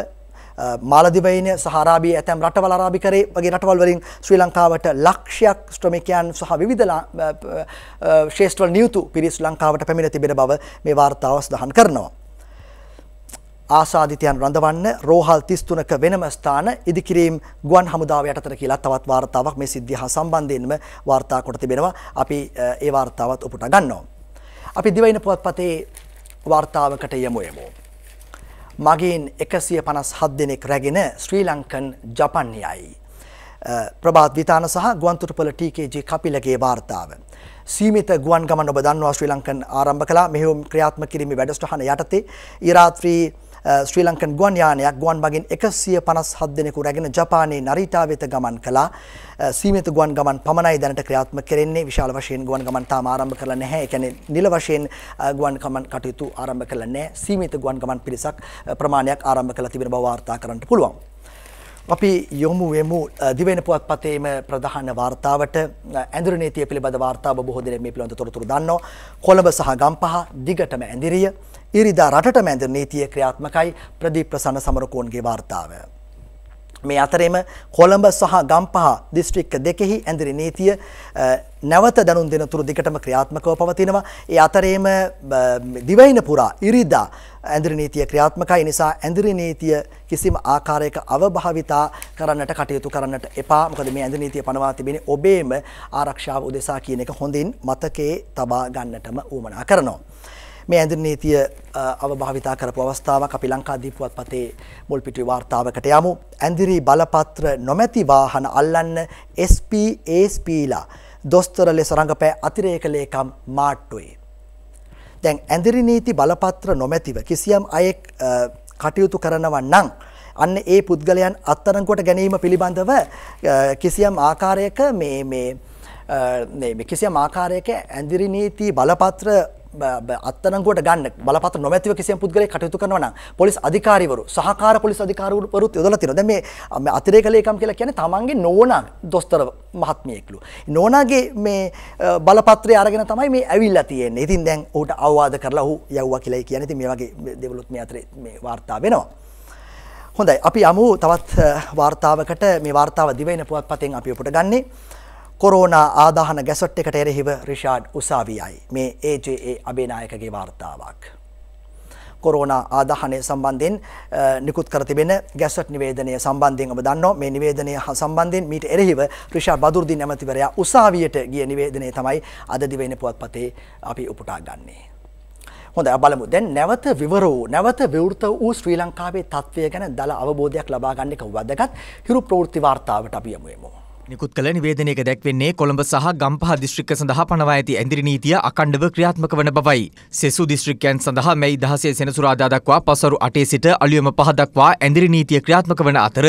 මාලදිවයින සහරාබී ඇතැම් රටවල් අරාබි කරේ වගේ රටවල් වලින් ශ්‍රී ලංකාවට ලක්ෂයක් ශ්‍රමිකයන් සහ විවිධ ශේෂ්ත්‍රවල නියුතු පිරිස් ලංකාවට පැමිණ තිබෙන බව මේ වාර්තාව සඳහන් කරනවා. ආසාධිතයන් රඳවන්න රෝහල් 33ක වෙනම ස්ථාන ඉදිකිරීම් ගුවන් හමුදාව යටතට කියලා තවත් වාර්තාවක් මේ සිද්ධිය හා සම්බන්ධයෙන්ම වාර්තා කොට තිබෙනවා. අපි ඒ වාර්තාවත් උපුටා ගන්නවා. අපි දිවයින පුවත්පතේ වාර්තාවකට යමු යමු. මගින් 157 දෙනෙක් රැගෙන ශ්‍රී ලංකන් ජපන්යයි. ප්‍රභාත් විතාන සහ ගුවන්තොටුපළ ටීකේජී කපිලගේ වාර්තාව. සීමිත ගුවන් ගමන් ඔබ දන්නවා ශ්‍රී ලංකන් ආරම්භ කළා මෙහෙයුම් ක්‍රියාත්මක කිරීමේ වැඩසටහන යටතේ ඊරාත්‍රී ශ්‍රී ලංකන් ගුවන් යානයක් ගුවන් මගින් 157 දෙනෙකු රැගෙන ජපානයේ නරිටා වෙත ගමන් කළා. සීමිත ගුවන් ගමන් පමණයි දැනට ක්‍රියාත්මක කෙරෙන්නේ. විශාල වශයෙන් ගුවන් ගමන් තාම ආරම්භ කරලා නැහැ. ඒ කියන්නේ නිල වශයෙන් ගුවන් ගමන් කටයුතු ආරම්භ කරලා නැහැ. සීමිත ගුවන් ගමන් පිරිසක් ප්‍රමාණයක් ආරම්භ කරලා තිබෙන බව වාර්තා කරන්න පුළුවන්. අපි යොමු වෙමු දිවෙන පුවත්පතේම ප්‍රධාන වාර්තාවට ඇඳුරු නීතිය පිළිබඳ වාර්තාව බොහෝ දෙනෙක් මේ පිළිබඳ තොරතුරු දන්නවා. කොළඹ සහ ගම්පහ දිගටම ඇඳිරිය ඉරිදා රටට මැද නීතිය ක්‍රියාත්මකයි ප්‍රදීප් ප්‍රසන්න සමරකෝන්ගේ වාර්තාව. මේ අතරෙම කොළඹ සහ ගම්පහ දිස්ත්‍රික්ක දෙකෙහි ඇඳරි නීතිය අ, නැවත දැනුම් දෙන තුරු දිගටම ක්‍රියාත්මකව පවතිනවා. ඒ අතරේම බ, දිවයින පුරා ඉරිදා ඇඳරි නීතිය ක්‍රියාත්මකයි නිසා ඇඳරි නීතිය කිසිම ආකාරයක අවභාවිතා කරන්නට කටයුතු කරන්නට එපා. මොකද මේ ඇඳරි නීතිය පනවා තිබෙන්නේ ඔබේම ආරක්ෂාව උදෙසා කියන එක හොඳින් මතකයේ තබා ගන්නටම උවමනා කරනවා. මේ ඇඳරි නීතිය අ, අවභාවිතා කරපු අවස්ථාවක් අපි ලංකාදීප පුවත්පතේ මුල් පිටුවේ වාර්තාවකට යමු. ඇඳිරි බලපත්‍ර නොමැති වාහන අල්ලන්න SP ASPලා දොස්තර ලෙස රඟපෑ අතිරේක ලේකම් මාට්ටුවේ. දැන් ඇඳිරි නීති බලපත්‍ර නොමැතිව කිසියම් අයෙක් අ, කටයුතු කරනවා නම් අන්න ඒ පුද්ගලයන් අත්තරංකොට ගැනීම පිළිබඳව අ, කිසියම් ආකාරයක මේ මේ අ, මේ මේ කිසියම් ආකාරයක ඇඳිරි නීති බලපත්‍ර බ- බ- අත්තරංගුවට ගන්න බලපත්‍ර නොමැතිව කිසියම් පුද්ගලයෙක් කටයුතු කරනවා නම් පොලිස් අධිකාරිවරු සහකාර පොලිස් අධිකාරිවරුත් යොදලා තියෙනවා. දැන් මේ මේ අතිරේක ලේකම් කියලා කියන්නේ තමන්ගේ නෝනා දොස්තර මහත්මියෙක්ලු. නෝනාගේ මේ අ, බලපත්‍රය අරගෙන තමයි මේ ඇවිල්ලා තියෙන්නේ. ඉතින් දැන් ඌට අවවාද කරලා ඌ යවුවා කියලායි කියන්නේ. ඉතින් මේ වගේ දේවලුත් මේ අතරේ මේ වාර්තා වෙනවා. හොඳයි අපි යමු තවත් අ, වාර්තාවකට මේ වාර්තාව දිවයින පුවත්පතෙන් අපි ඔපට ගන්නේ කොරෝනා ආදාහන ගැසට් එකට එරෙහිව රිෂාඩ් උසාවියයි මේ AJA අබේනායකගේ වාර්තාවක්. කොරෝනා ආදාහනය සම්බන්ධයෙන් අ, නිකුත් කර තිබෙන ගැසට් නිවේදනය සම්බන්ධයෙන් ඔබ දන්නවා මේ නිවේදනය හා සම්බන්ධයෙන් මීට එරෙහිව රිෂාඩ් බදුර්දින් ඇමතිවරයා උසාවියට ගිය නිවේදනය තමයි අද දිවයින පුවත්පතේ අපි උපුටා ගන්නේ. හොඳ බලමු දැන් නැවත විවර වූ නැවත විවෘත වූ ශ්‍රී ලංකාවේ තත්ත්වය ගැන දල අවබෝධයක් ලබා ගන්න එක වැදගත් හිරු ප්‍රවෘත්ති වාර්තාවට අපි යමු එමු. නිකුත් කළ නිවේදනයක දැක්වෙන්නේ කොළඹ සහ ගම්පහ දිස්ත්‍රික්ක සඳහා පනවා ඇති ඇඳිරි නීතිය අකණ්ඩව ක්‍රියාත්මක වන බවයි. සෙසු දිස්ත්‍රික්කයන් සඳහා මැයි දහසේ සෙනසුරාදා දක්වා පසරු අටේ සිට අලුයම පහ දක්වා ඇඳිරි නීතිය ක්‍රියාත්මක වන අතර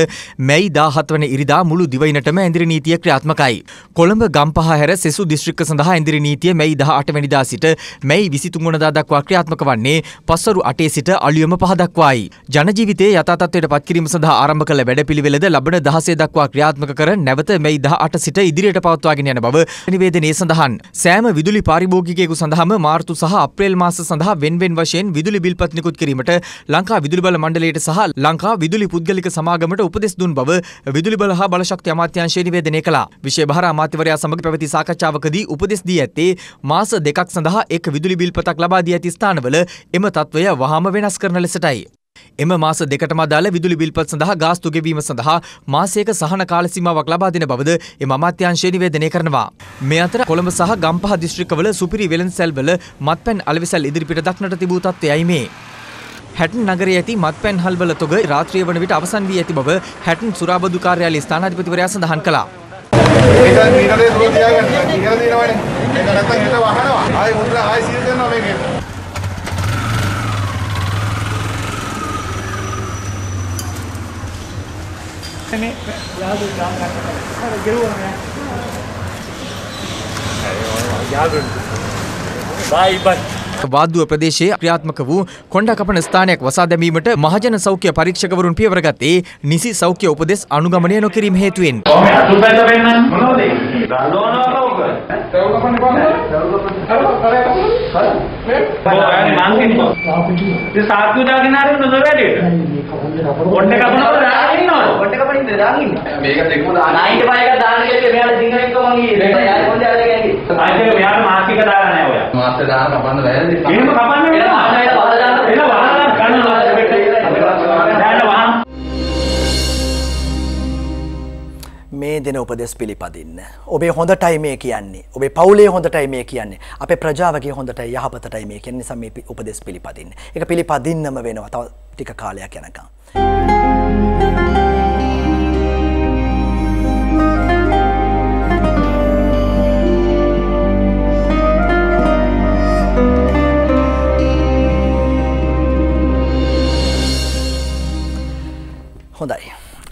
මැයි දාහත් වන ඉරිදා මුළු දිවයිනටම ඇඳිරි නීතිය ක්‍රියාත්මකයි. කොළඹ ගම්පහ හැර සෙසු දිස්ත්‍රික්ක සඳහා ඇඳිරි නීතිය මැයි දහ අටවැනිදා සිට මැයි විසිතුන් වනදා දක්වා ක්‍රියාත්මක වන්නේ පසරු අටේ සිට අලුයම පහ දක්වායි. ජනජීවිතයේ යථාතත්වයට පත්කිරීම සඳහා ආරම්භ කළ වැඩපිළිවෙලද ලබන දහසේ දක්වා ක්‍රියාත්මක කර නැවත මැයි දහ අට සිට ඉදිරියට පවත්වාගෙන යන බව නිවේදනයේ සඳහන්. සෑම විදුලි පාරිභෝගිකයෙකු සඳහාම මාර්තු සහ අප්‍රේල් මාස සඳහා වෙන්වෙන් වශයෙන් විදුලි බිල්පත් නිකුත් කිරීමට ලංකා විදුලි බල මණ්ඩලයට සහ ලංකා විදුලි පුද්ගලික සමාගමට උපදෙස් දුන් බව විදුලි බල හා බලශක්ති අමාත්‍යාංශය නිවේදනය කළා. විෂය භාර අමාත්‍යවරයා සමග පැවති සාකච්ඡාවකදී උපදෙස් දී ඇත්තේ මාස දෙකක් සඳහා එක් විදුලි බිල්පතක් ලබා දී ඇති ස්ථානවල එම තත්ත්වය වහාම වෙනස් කරන ලෙසටයි. එම මාස දෙකටම අදාළ විදුලි බිල්පත් සඳහා ගාස්තු ගෙවීම සඳහා මාසයක සහන කාල සීමාවක් ලබා දෙන බවද එම අමාත්‍යාංශය නිවේදනය කරනවා. මේ අතර කොළඹ සහ ගම්පහ දිස්ත්‍රික්කවල සුපිරි වෙළඳසැල්වල මත්පැන් අලෙවිසල් ඉදිරිපිට දක්නට තිබූ තත්ත්වයයි මේ. හැටන් නගරයේ ඇති මත්පැන් හල්වල තොග රාත්‍රිය වන විට අවසන් වී ඇති බව හැටන් සුරාබදු කාර්යාලයේ ස්ථානාධිපතිවරයා සඳහන් කළා. ඒක මීටරේ දුර තියාගන්න කියලා තියෙනවනේ. මේක නැත්තම් හෙට වහනවා. ආයෙ මුද්‍රා ආයෙ සීල් කරනවා මේකේ. මේ යාළු ගාම් ගන්න. අර ගෙරුවා නෑ. බයි බයි. වාද්දුව ප්‍රදේශයේ ක්‍රියාත්මක වූ කොණ්ඩ කපන ස්ථානයක් වසා දැමීමට මහජන සෞඛ්‍ය පරීක්ෂකවරුන් පියවර ගත්තේ නිසි සෞඛ්‍ය උපදෙස් අනුගමනය නොකිරීම හේතුවෙන්. අතුපැත වෙන්න මොනවද? දන්නවනවද ඔක? ඒ සාක්කු දාගෙන ආරෙන්න නෝ වැඩේට. කොණ්ඩේ කපනවද දාගෙන ඉන්නවද? කොණ්ඩේ කපන ඉඳ දාගෙන ඉන්න. මේක දෙකම දාන්න. නායිට පහක දාන්න කියලා මෙයාලා දිනන එක මං ඊයේ. යාර කොණ්ඩේ අරගෙන ගියේ. ආයෙත් මෙයාලා මාසික දාලා නැහැ ඔයා. මාස දාන කපන්න බැහැ. එහෙම කපන්න වෙනවා. එන වහලා දාන්න. එන වහලා ගන්නවා. මේ දෙන උපදෙස් පිළිපදින්න. ඔබේ හොඳටයි මේ කියන්නේ. ඔබේ පවුලේ හොඳටයි මේ කියන්නේ. අපේ ප්‍රජාවගේ හොඳටයි යහපතටයි මේ කියන්නේ නිසා මේ පි- උපදෙස් පිළිපදින්න. ඒක පිළිපදින්නම වෙනවා. තව ටික කාලයක් යනකම්. හොඳයි.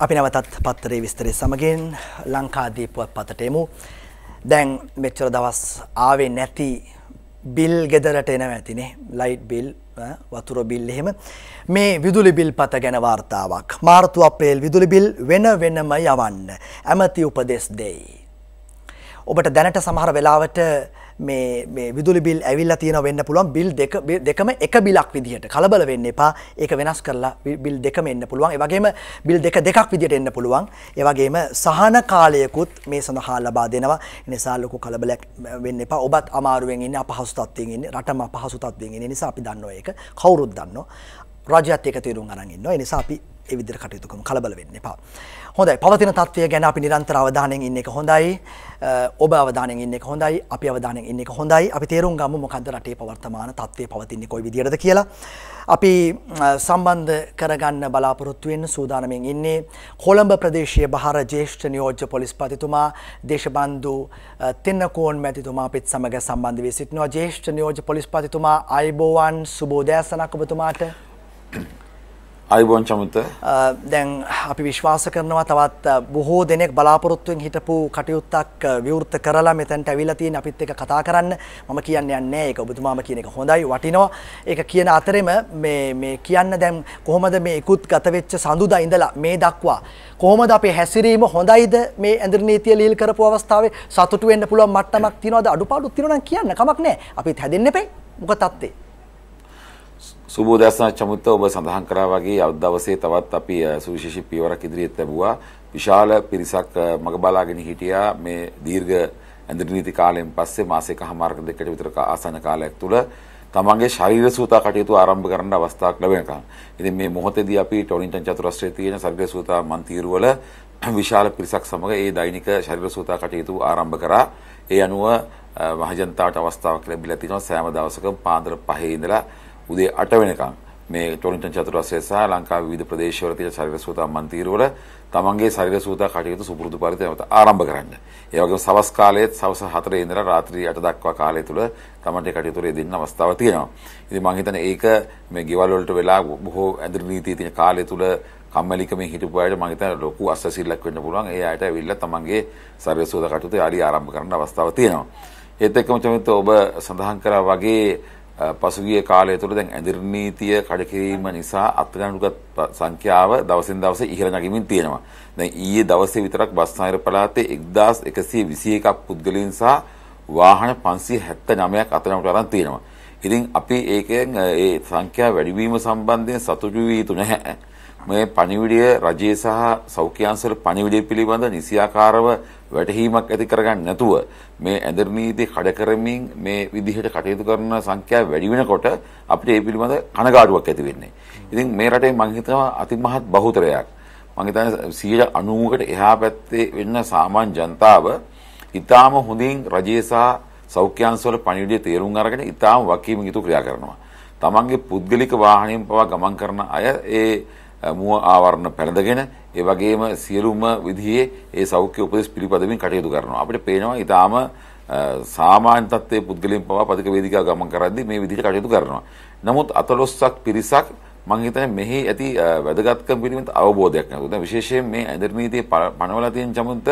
අපි නැවතත් පත්තරේ විස්තරය සමගින් ලංකාදීපුවත් පතට එමු. දැන් මෙච්චර දවස් ආවේ නැති බිල් ගෙදරට එනව ඇතිනේ ලයිට් බිල් ඈ, වතුර බිල් එහෙම මේ විදුලි බිල් පත ගැන වාර්තාවක් මාර්තු අප්‍රේල් විදුලි බිල් වෙන වෙනම යවන්න ඇමති උපදෙස් දෙයි. ඔබට දැනට සමහර වෙලාවට මේ මේ විදුලි බිල් ඇවිල්ලා තියෙන වෙන්න පුළුවන්. බිල් දෙක දෙකම එක බිලක් විදිහට. කලබල වෙන්න එපා. ඒක වෙනස් කරලා බිල් දෙකම එන්න පුළුවන්. ඒ වගේම බිල් දෙක දෙකක් විදිහට එන්න පුළුවන්. ඒ වගේම සහන කාලයකුත් මේ සඳහා ලබා දෙනවා. ඒ නිසා ලොකු කලබලයක් වෙන්න එපා. ඔබත් අමාරුවෙන් ඉන්නේ අපහසු තත්ත්වයෙන් ඉන්නේ රටම අපහසු තත්ත්වයෙන් ඉන්නේ. නිසා අපි දන්නවා ඒක. කවුරුත් දන්නවා. රජයත් ඒක තේරුම් අරන් ඉන්නවා. ඒ නිසා අපි ඒ විදිහට කටයුතු කරමු. කලබල වෙන්න එපා. හොඳයි. පවතින තත්ත්වය ගැන අපි නිරන්තර අවධානයෙන් ඉන්න එක හොඳයි. ඔබ අවධානයෙන් ඉන්න එක හොඳයි. අපි අවධානයෙන් ඉන්න එක හොඳයි. අපි තේරුම් ගමු මොකද්ද රටේ පවර්තමාන තත්ත්වය පවතින්නේ කොයි විදිහටද කියලා. අපි සම්බන්ධ කරගන්න බලාපොරොත්තු වෙන්න සූදානමින් ඉන්නේ කොළඹ ප්‍රදේශීය බහර ජ්‍යෙෂ්ඨ නියෝජ්‍ය පොලිස්පතිතුමා දේශබන්දු තෙන්නකෝන් මැතිතුමා අපිත් සමග සම්බන්ධ වී සිටිනවා. ජ්‍යෙෂ්ඨ නියෝජ්‍ය පොලිස්පතිතුමා අයිබෝවන් සුබෝදෑසනක් ඔබතුමාට. අයිබෝන් චමුත. දැන් අපි විශ්වාස කරනවා තවත් බොහෝ දෙනෙක් බලාපොරොත්තුවෙන් හිටපු කටයුත්තක් විවෘත කරලා මෙතැන්ට ඇවිල්ලා තියෙන අපිත් එක්ක කතා කරන්න. මම කියන්න යන්නේ ඒක ඔබතුමාම කියන එක හොඳයි වටිනවා. ඒක කියන අතරෙම මේ මේ කියන්න දැන් කොහොමද මේ ඉක්ුත් ගත වෙච්ච සඳුදා ඉඳලා මේ දක්වා කොහොමද අපේ හැසිරීම හොඳයිද? මේ ඇඳරි නීතිය ලීල් කරපු අවස්ථාවේ සතුටු වෙන්න පුළුවන් මට්ටමක් තියනවද? අඩුපාඩුත් තියෙනවා නම් කියන්න කමක් නැහැ. අපිත් හැදෙන්න එපේ මොකද තත්ත්වේ? සුබෝදෑසන චමුත්ත ඔබ සඳහන් කරා වගේ අද දවසේ තවත් අපි සුවිශේෂී පියවරක් ඉදිරියට ලැබුවා. විශාල පිරිසක් මග බලාගෙන හිටියා මේ දීර්ඝ ඇඳරි නීති කාලයෙන් පස්සේ මාසයකමාරක දෙකකට විතර ආසන්න කාලයක් තුල තමන්ගේ ශරීර සූතා කටයුතු ආරම්භ කරන්න අවස්ථාවක් ලැබෙනකම්. ඉතින් මේ මොහොතේදී අපි ටොරින්ටන් චතුරස්‍රයේ තියෙන ශරීර සූතා මන්තිරු වල විශාල පිරිසක් සමග ඒ දෛනික ශරීර සූතා කටයුතු ආරම්භ කරා. ඒ අනුව මහජනතාවට අවස්ථාවක් ලැබිලා තිනවා සෑම දවසකම පාන්දර 5 ඉඳලා උදේ 8 වෙනකම් මේ ටොරින්ටන් චතුරස්‍රය සහ ලංකාවේ විවිධ ප්‍රදේශවල තියෙන ශරීර සූතා මන්තිරවල තමන්ගේ ශරීර සූතා කටයුතු සුපුරුදු පරිදි ආරම්භ කරන්න. ඒ වගේම සවස් කාලයේත් සවස් 4 ඉඳලා රාත්‍රී 8 දක්වා කාලය තුල තමන්ට කටයුතු දෙන්න අවස්ථාවක් තියෙනවා. ඉතින් මම හිතන්නේ ඒක මේ ගෙවල් වලට වෙලා බොහෝ ඇඳරි නීතිය තියෙන කාලය තුල කම්මැලිකමෙන් හිටපු අයට මම හිතන්නේ ලොකු අස්සසිල්ලක් වෙන්න පුළුවන්. ඒ අයට ඇවිල්ලා තමන්ගේ ශරීර සූතා කටයුතු ආදී ආරම්භ කරන්න අවස්ථාවක් තියෙනවා. ඒත් එක්කම තමයි ඔබ සඳහන් කරා වගේ පසුගිය කාලය තුළ දැන් ඇදිරි නීතිය කඩකිරීම නිසා අත්ගණුගත් සංඛ්‍යාව දවසින් දවස ඉහළ නැගිමින් තියෙනවා. දැන් ඊයේ දවසේ විතරක් බස්නාහිර පළාතේ 1121ක් පුද්ගලයන් සහ වාහන 579ක් අත්ගණුට අරන් තියෙනවා. ඉතින් අපි ඒකෙන් ඒ සංඛ්‍යාව වැඩිවීම සම්බන්ධයෙන් සතුටු වී යුතු නැහැ. මේ පණිවිඩය රජයේ සහ සෞඛ්‍යාංශවල පණිවිඩය පිළිබඳ නිසියාකාරව වැටහීමක් ඇති කරගන්න නැතුව මේ ඇඳරි නීති කඩ කරමින් මේ විදිහට කටයුතු කරන සංඛ්‍යාව වැඩි වෙනකොට අපිට ඒ පිළිබඳ කනගාටුවක් ඇති වෙන්නේ. ඉතින් මේ රටේ මම හිතනවා අතිමහත් බහුතරයක් මම හිතන්නේ 90කට එහා පැත්තේ වෙන්න සාමාන්‍ය ජනතාව ඊටාම හොඳින් රජයේ සහ සෞඛ්‍යාංශවල පණිවිඩය තේරුම් අරගෙන ඊටාම වකීමෙන් යුතු ක්‍රියා කරනවා. තමන්ගේ පුද්ගලික වාහනයෙන් පවා ගමන් කරන අය ඒ මුව ආවරණ පැළඳගෙන ඒ වගේම සියලුම විදිහේ ඒ සෞඛ්‍ය උපදෙස් පිළිපදමින් කටයුතු කරනවා. අපිට පේනවා ඊටාම සාමාන්‍ය තත්ත්වයේ පුද්ගලයන් පවා පදික වේදිකාව ගමන් කරද්දී මේ විදිහට කටයුතු කරනවා. නමුත් අතලොස්සක් පිරිසක් මම හිතන්නේ මෙහි ඇති වැදගත්කම් පිළිබඳ අවබෝධයක් නැතුව. දැන් විශේෂයෙන් මේ ඇඳරි නීතියේ පනවලා තියෙන චමුන්ත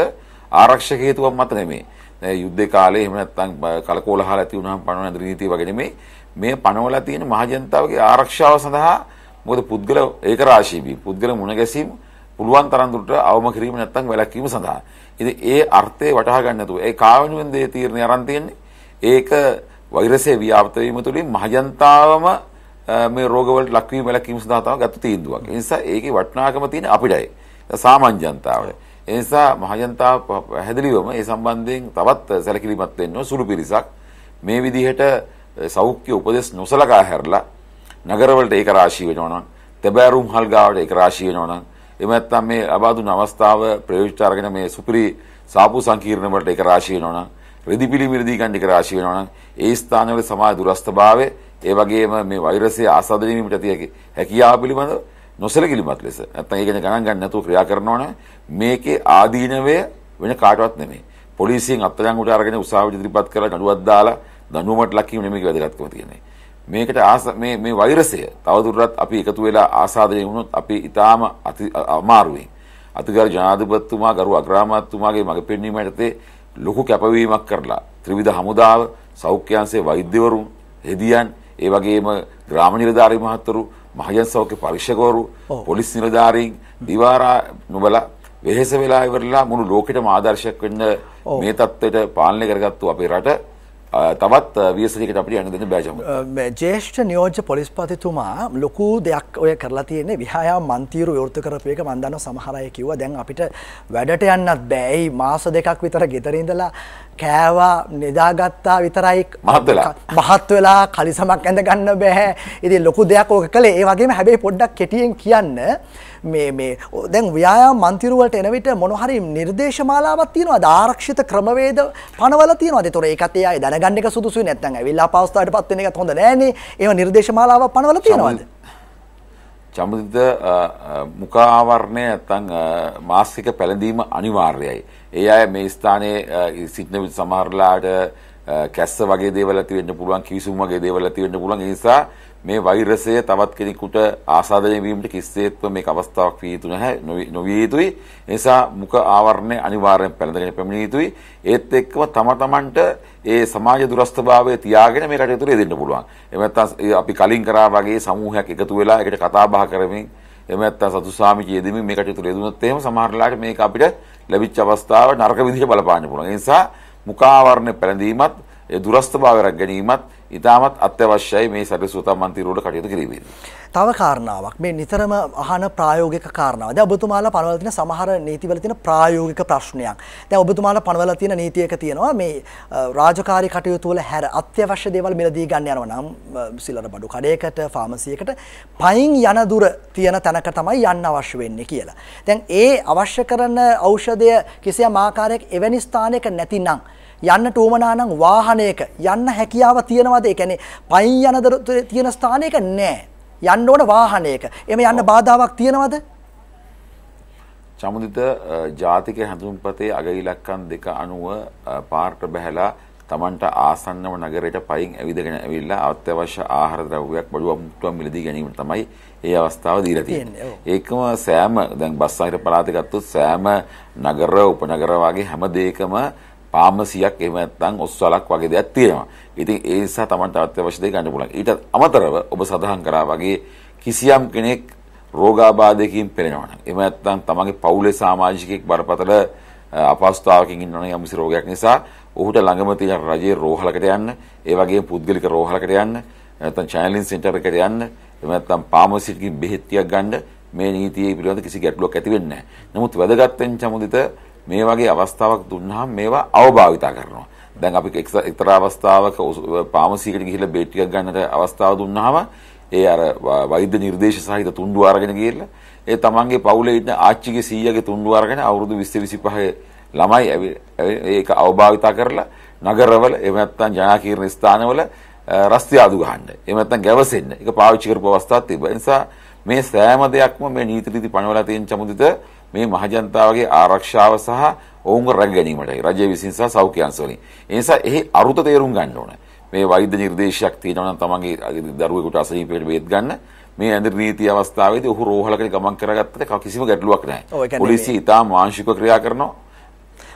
ආරක්ෂක හේතුවක් මත නෙමෙයි. දැන් යුද්ධ කාලේ එහෙම නැත්නම් කලකෝලහල ඇති වුණාම පනවන ඇඳරි නීතිය වගේ නෙමෙයි. මේ පනවලා තියෙන මහජනතාවගේ ආරක්ෂාව සඳහා මොකද පුද්ගල ඒක රාශීවි පුද්ගල මුණ ගැසීම් පුළුවන් තරම් දුරට අවම කිරීම නැත්නම් වැළැක්වීම සඳහා. ඉතින් ඒ අර්ථය වටහා ගන්න නැතුව ඒ කාවෙනුවෙන් දේ තීරණය අරන් තියෙන්නේ. ඒක වෛරසය ව්‍යාප්ත වීම තුළින් මහජනතාවම මේ රෝගවලට ලක්වීම වැළැක්වීම සඳහා තමයි ගත්ත තීන්දුවක්. ඒ නිසා ඒකේ වටිනාකම තියෙන අපිටයි. සාමාන්‍ය ජනතාවට. ඒ නිසා මහජනතාව පැහැදිලිවම ඒ සම්බන්ධයෙන් තවත් සැලකිලිමත් වෙන්න සුළු පිරිසක් මේ විදිහට සෞඛ්‍ය උපදෙස් නොසලකා හැරලා නගරවලට ඒක රාශී වෙනවා නම් තෙබෑරුම් හල් ගාවට ඒක රාශී වෙනවා නම් එහෙම නැත්නම් මේ ලබා දුන්න අවස්ථාව ප්‍රයෝජිත අරගෙන මේ සුපිරි සාපු සංකීර්ණ වලට ඒක රාශී වෙනවා නම් රෙදි පිළිමිරදී ගන්න එක රාශී වෙනවා නම් ඒ ස්ථානවල සමාජ දුරස්ථභාවය ඒ වගේම මේ වෛරසය ආසාදනය වීමට ඇති හැකියාව පිළිබඳ නොසලකිලිමත් ලෙස. නැත්නම් ඒ ගැන ගණන් ගන්න නැතුව ක්‍රියා කරනවා නම් මේකේ ආදීනවය වෙන කාටවත් නෙමෙයි. පොලිසියෙන් අත්අඩංගුවට අරගෙන උසාවියට ඉදිරිපත් කරලා නඩුවක් දාලා දඬුවමට ලක් වීම නෙමෙයි වැදගත්කම තියෙන්නේ. මේකට මේ මේ වෛරසය තවදුරටත් අපි එකතු වෙලා ආසාදනය වුණොත් අපි ඊටාම අමාරුවෙන්. අතිගාර ජනාධිපතිතුමා ගරු අග්‍රාමාත්‍යතුමාගේ මඟ පෙන්වීම යටතේ ලොකු කැපවීමක් කරලා ත්‍රිවිධ හමුදාව සෞඛ්‍යාංශයේ වෛද්‍යවරුන් හෙදියන් ඒ වගේම ග්‍රාම නිලධාරී මහත්වරු මහජන සෞඛ්‍ය පරීක්ෂකවරු පොලිස් නිලධාරීන් දිවාරා නොබලා වෙහෙස වෙලා ඉවරලා මුළු ලෝකෙටම ආදර්ශයක් වෙන්න මේ தත්ත්වයට පාලනය කරගත්තු අපේ රට තවත් අ, ව්‍යසනයකට අපිට යන්න දෙන්න බෑ චමු. මේ ජේෂ්ඨ නියෝජ්‍ය පොලිස්පතිතුමා ලොකු දෙයක් ඔය කරලා තියෙන්නේ විහායා මන්තීරු විවෘත කරපු එක මම දන්නවා සමහර අය කිව්වා දැන් අපිට වැඩට යන්නත් බෑ. ඒ මාස දෙකක් විතර ගෙදර ඉඳලා කෑවා නිදාගත්තා විතරයි මහත් වෙලා. කලිසමක් ඇඳ ගන්න බෑ. ඉතින් ලොකු දෙයක් ඕක කළේ. ඒ වගේම හැබැයි පොඩ්ඩක් කෙටියෙන් කියන්න මේ මේ ඔ- දැන් ව්‍යායාම මන්තිරු වලට එන විට මොන හරි නිර්දේශමාලාවක් තියෙනවද? ආරක්ෂිත ක්‍රමවේද පනවලා තියෙනවද? ඒතොර ඒකත් ඒ අය දැනගන්න එක සුදුසුයි නැත්නම් ඇවිල්ලා අපවස්ථාවටපත් වෙන එකත් හොඳ නෑනේ. ඒව නිර්දේශමාලාවක් පනවලා තියෙනවද? චමුදිත මුකාවරණය නැත්තං මාස්සික පැළඳීම අනිවාර්යයි. ඒ අය මේ ස්ථානයේ අ, සිටින විට සමහරලාට අ, කැස්ස වගේ දේවල් ඇති වෙන්න පුළුවන් කිවිසුම් වගේ දේවල් ඇති වෙන්න පුළුවන්. ඒ නිසා මේ වෛරසය තවත් කෙනෙකුට ආසාදනය වීමට කිසිසේත්ම මේක අවස්ථාවක් විය යුතු නැහැ නොවි- නොවිය යුතුයි. ඒ නිසා මුඛ ආවරණය අනිවාර්යෙන් පැළඳගෙන පැමිණිය යුතුයි. ඒත් එක්කම තම තමන්ට ඒ සමාජ දුරස්ථභාවය තියාගෙන මේ කටයුතු දෙන්න පුළුවන්. එහෙම නැත්නම් ඒ අපි කලින් කරා වගේ සමූහයක් එකතු වෙලා ඒකට කතා බහ කරමින් එහෙම නැත්නම් සතු සාමිචි යෙදෙමින් මේ කටයුතු යෙදුනොත් එහෙම සමහර වෙලාවට මේක අපිට ලැබිච්ච අවස්ථාව නරක විදිහට බලපාන්න පුළුවන්. ඒ නිසා මුඛාවරණ පැළඳීමත් ඒ දුරස්ථභාවය රැක ගැනීමත් ඉතාමත් අත්‍යවශ්‍යයි මේ සැරිසුතා මන්තිරුවට කටයුතු කිරීමේදී. තව කාරණාවක් මේ නිතරම අහන ප්‍රායෝගික කාරණාව. දැන් ඔබතුමාලා පනවලා තියෙන සමහර නීතිවල තියෙන ප්‍රායෝගික ප්‍රශ්නයක්. දැන් ඔබතුමාලා පනවලා තියෙන නීතියක තියෙනවා මේ අ, රාජකාරී කටයුතු වල හැර අත්‍යවශ්‍ය දේවල් මිලදී ගන්න යනවා නම් අ, සිලර බඩු කඩේකට, ෆාමසියකට පයින් යන දුර තියෙන තැනක තමයි යන්න අවශ්‍ය වෙන්නේ කියලා. දැන් ඒ අවශ්‍ය කරන ඖෂධය කිසියම් ආකාරයක එවැනි ස්ථානයක නැතිනම් යන්නට උවමනා නම් වාහනයක යන්න හැකියාව තියෙනවද? ඒ කියන්නේ පයින් යන තියෙන ස්ථානයක නැහැ. යන්න ඕන වාහනයක. එමෙ යන්න බාධාවක් තියෙනවද? චමුදිත ජාතික හැඳුම්පතේ අග ඉලක්කම් දෙක අනුව පාරට බැහැලා Tamanට ආසන්නම නගරයට පයින් ඇවිදගෙන ඇවිල්ලා අවශ්‍ය ආහාර ද්‍රව්‍යයක් බඩුවක් මුට්ටුවක් මිලදී ගැනීම තමයි ඒ අවස්ථාව දීලා තියෙන්නේ. ඒකම සෑම දැන් බස් අහිර පළාතේ ගත්තොත් සෑම නගර උපනගර වගේ හැම දෙයකම පාමසියක් එහෙම නැත්නම් ඔස්වලක් වගේ දෙයක් තියෙනවා. ඉතින් ඒ නිසා Tamanට අවශ්‍ය දේ ගන්න පුළුවන්. ඊට අමතරව ඔබ සඳහන් කරා වගේ කිසියම් කෙනෙක් රෝගාබාධයකින් පෙළෙනවා නම් එහෙම නැත්නම් තමන්ගේ පවුලේ සමාජිකයෙක් බරපතල අ, අපහසුතාවකින් ඉන්නවා නම් යම්කිසි රෝගයක් නිසා ඔහුට ළඟම තියෙන රජයේ රෝහලකට යන්න, ඒ වගේම පුද්ගලික රෝහලකට යන්න, නැත්නම් චයිල්ඩ් සෙන්ටර් එකට යන්න, එහෙම නැත්නම් ෆාමසියකින් බෙහෙත් ටිකක් ගන්න මේ නීතියේ පිළිබඳ කිසි ගැටලුවක් ඇති වෙන්නේ නැහැ. නමුත් වැදගත් වෙන චමුදිත මේ වගේ අවස්ථාවක් දුන්නාම මේවා අවභාවිතා කරනවා. දැන් අපි එක්ස- එක්තරා අවස්ථාවක පාමසියකට ගිහිල්ලා බෙහෙත් ටිකක් ගන්නට අවස්ථාව දුන්නාම ඒ අර ව- වෛද්‍ය නිර්දේශ සහිත තුන්ඩු අරගෙන ගිහිල්ලා ඒ තමන්ගේ පවුලේ ඉන්න ආච්චිගේ සීයාගේ තුන්ඩු අරගෙන අවුරුදු 20 25 ළමයි ඇවි- ඇවි- ඒක අවභාවිතා කරලා නගරවල එහෙම නැත්නම් ජනාකීර්ණ ස්ථානවල අ, රස්තියාදු ගහන්න. එහෙම නැත්නම් ගැවසෙන්න. ඒක පාවිච්චි කරපු අවස්ථාවක් තිබ්බා. ඒ නිසා මේ සෑම දෙයක්ම මේ නීති රීති පනවලා තියෙන චමුදිත මේ මහජනතාවගේ ආරක්ෂාව සහ ඔවුන්ව රැක ගැනීමටයි රජය විසින් සහ සෞඛ්‍ය අංශ වලින්. ඒ නිසා එහි අරුත තේරුම් ගන්න ඕනේ. මේ වෛද්‍ය නිර්දේශයක් තියෙනවා නම් තමන්ගේ දරුවෙකුට අසනීපයට බේත් ගන්න මේ ඇඳ නීති අවස්ථාවේදී ඔහු රෝහලකට ගමන් කරගත්තට කිසිම ගැටලුවක් නැහැ. පොලිසිය ඉතාම මානුෂිකව ක්‍රියා කරනවා.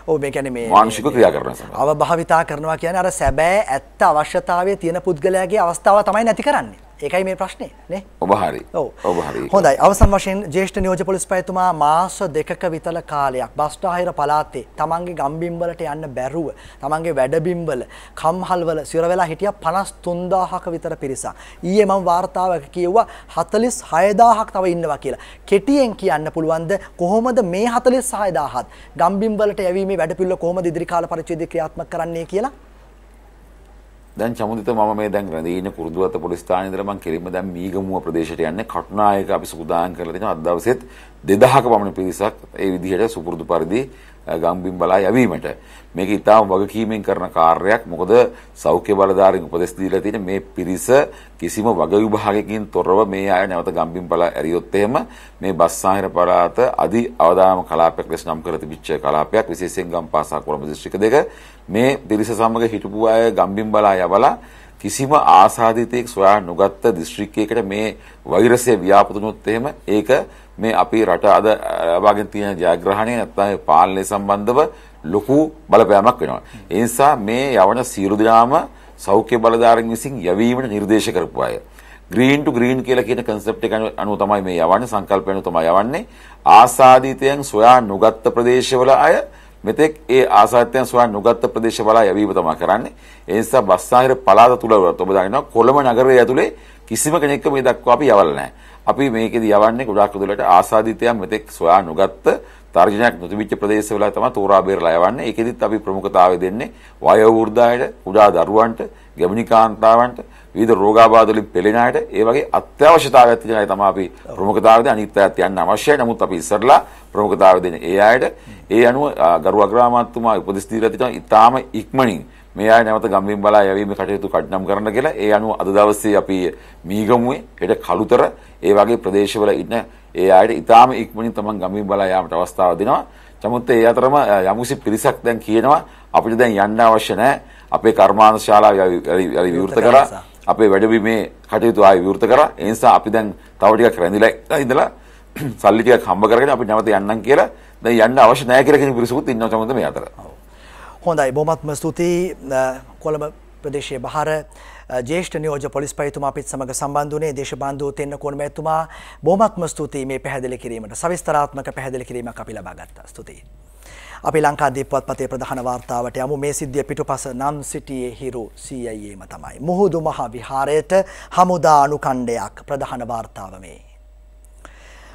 ඔව් මේ කියන්නේ මේ මානුෂිකව ක්‍රියා කරන සමහර. අවභාවිතා කරනවා කියන්නේ අර සැබෑ ඇත්ත අවශ්‍යතාවය තියෙන පුද්ගලයාගේ අවස්ථාව තමයි නැති කරන්නේ. ඒකයි මේ ප්‍රශ්නේ නේ? ඔබ හරි. ඔව්. ඔබ හරි. හොඳයි අවසන් වශයෙන් ජේෂ්ඨ නියෝජ්‍ය පොලිස්පතිතුමා මාස දෙකක විතර කාලයක් බස්ටාහිර පළාතේ තමන්ගේ ගම්බිම් වලට යන්න බැරුව තමන්ගේ වැඩබිම් වල කම්හල් වල සිර වෙලා හිටිය 53000ක විතර පිරිසක්. ඊයේ මම වාර්තාවක කියෙව්වා 46000ක් තව ඉන්නවා කියලා. කෙටියෙන් කියන්න පුළුවන්ද කොහොමද මේ 46000ත් ගම්බිම් වලට යැවීමේ වැඩපිළිවෙල කොහොමද ඉදිරි කාල පරිච්ඡේදයේ ක්‍රියාත්මක කරන්නේ කියලා? දැන් චමුදිත මම මේ දැන් රැඳී ඉන්න කුරුදුවත පොලිස් ස්ථානයේ ඉඳලා මම කෙලින්ම දැන් මීගමුව ප්‍රදේශයට යන්නේ කටුනායක අපි සූදානම් කරලා තියෙනවා අද දවසෙත් 2000ක පමණ පිරිසක් ඒ විදිහට සුපුරුදු පරිදි අ, ගම්බිම් බලා යැවීමට. මේක ඉතාම වගකීමෙන් කරන කාර්යයක්. මොකද සෞඛ්‍ය බලධාරීන් උපදෙස් දීලා තියෙන මේ පිරිස කිසිම වග විභාගයකින් තොරව මේ අය නැවත ගම්බිම් බලා ඇරියොත් එහෙම මේ බස්සාහිර පළාත අධි අවදානම් කලාපයක් ලෙස නම් කර තිබිච්ච කලාපයක් විශේෂයෙන් ගම්පාසා කොළඹ දිස්ත්‍රික්ක දෙක. මේ පිරිස සමග හිටපු අය ගම්බිම් බලා යවලා කිසිම ආසාදිතයෙක් සොයා නොගත්ත දිස්ත්‍රික්කයකට මේ වෛරසය ව්‍යාපෘතුනොත් එහෙම ඒක මේ අපේ රට අද ලබාගෙන තියෙන ජයග්‍රහණය නැත්නම් පාලනය සම්බන්ධව ලොකු බලපෑමක් වෙනවා. ඒ නිසා මේ යවන සියලු දෙනාම සෞඛ්‍ය බලධාරීන් විසින් යැවීමට නිර්දේශ කරපු අය. ග්‍රීන් ටු ග්‍රීන් කියලා කියන concept එක අනුව තමයි මේ යවන්නේ සංකල්පය අනුව තමයි යවන්නේ. ආසාදිතයන් සොයා නොගත්ත ප්‍රදේශවල අය මෙතෙක් ඒ ආසාදයන් සොයා නොගත් ප්‍රදේශ බලා යැවීම තමයි කරන්නේ. ඒ නිසා බස්සාහිර පළාත තුල ඔබ දන්නවා කොළඹ නගරය ඇතුලේ කිසිම කෙනෙක්ව මේ දක්වා අපි යවල නැහැ. අපි මේකෙදි යවන්නේ ගොඩාක් දුරට ආසාදිතයන් මෙතෙක් සොයා නොගත්ත තර්ජනයක් නොතිබිච්ච ප්‍රදේශවල තමයි තෝරා බේරලා යවන්නේ. ඒකෙදිත් අපි ප්‍රමුඛතාවය දෙන්නේ වයෝ වෘද්ධායට, කුඩා දරුවන්ට, ගැමිණී කාන්තාවන්ට, විවිධ රෝගාබාධ වලින් පෙළෙන අයට ඒ වගේ අත්‍යවශ්‍යතාවයක් තියෙන අය තමයි අපි ප්‍රමුඛතාවය දෙන්නේ. අනිත් අයත් යන්න අවශ්‍යයි. නමුත් අපි ඉස්සරලා ප්‍රමුඛතාවය දෙන්නේ ඒ අයට. ඒ අනුව ගරු අග්‍රාමාත්‍යතුමා උපදෙස් දීලා තිනවා ඉතාම ඉක්මනින් මේ අය නැවත ගම්බින් බලා යැවීමේ කටයුතු කඩනම් කරන්න කියලා. ඒ අනුව අද දවසේ අපි මීගමුවේ හෙට කළුතර ඒ වගේ ප්‍රදේශවල ඉන්න ඒ අයට ඉතාම ඉක්මනින් තමන් ගම්බින් බලා යාමට අවස්ථාව දෙනවා. නමුත් ඒ අතරම යමුසි පිරිසක් දැන් කියනවා අපිට දැන් යන්න අවශ්‍ය නැහැ. අපේ කර්මාන්ත ශාලාව යලි විවෘත කරා. අපේ වැඩබිමේ කටයුතු ආයෙ විවෘත කරා. ඒ නිසා අපි දැන් තව ටිකක් රැඳිලා ඉඳලා සල්ලි ටිකක් හම්බ කරගෙන අපි නැවත යන්නම් කියලා දැන් යන්න අවශ්‍ය නැහැ කියලා කියන පිරිසකුත් ඉන්නවා තමයි මේ අතර. හොඳයි. බොහොමත්ම ස්තුතියි. කොළඹ ප්‍රදේශයේ බහර ජේෂ්ඨ නියෝජ්‍ය පොලිස් පයිතුමා අපිත් සමග සම්බන්ධ වුණේ දේශපාලන තෙන්න කෝණ මැතිතුමා බොහොමත්ම ස්තුතියි මේ පැහැදිලි කිරීමට. සවිස්තරාත්මක පැහැදිලි කිරීමක් අපි ලබා ගත්තා. ස්තුතියි. අපි ලංකාදීප පොත්පතේ ප්‍රධාන වාර්තාවට යමු. මේ සිද්ධිය පිටුපස නම් සිටියේ හිරු CIAම තමයි. මුහුදු මහ විහාරයට හමුදා අනුකණ්ඩයක් ප්‍රධාන වාර්තාව මේ.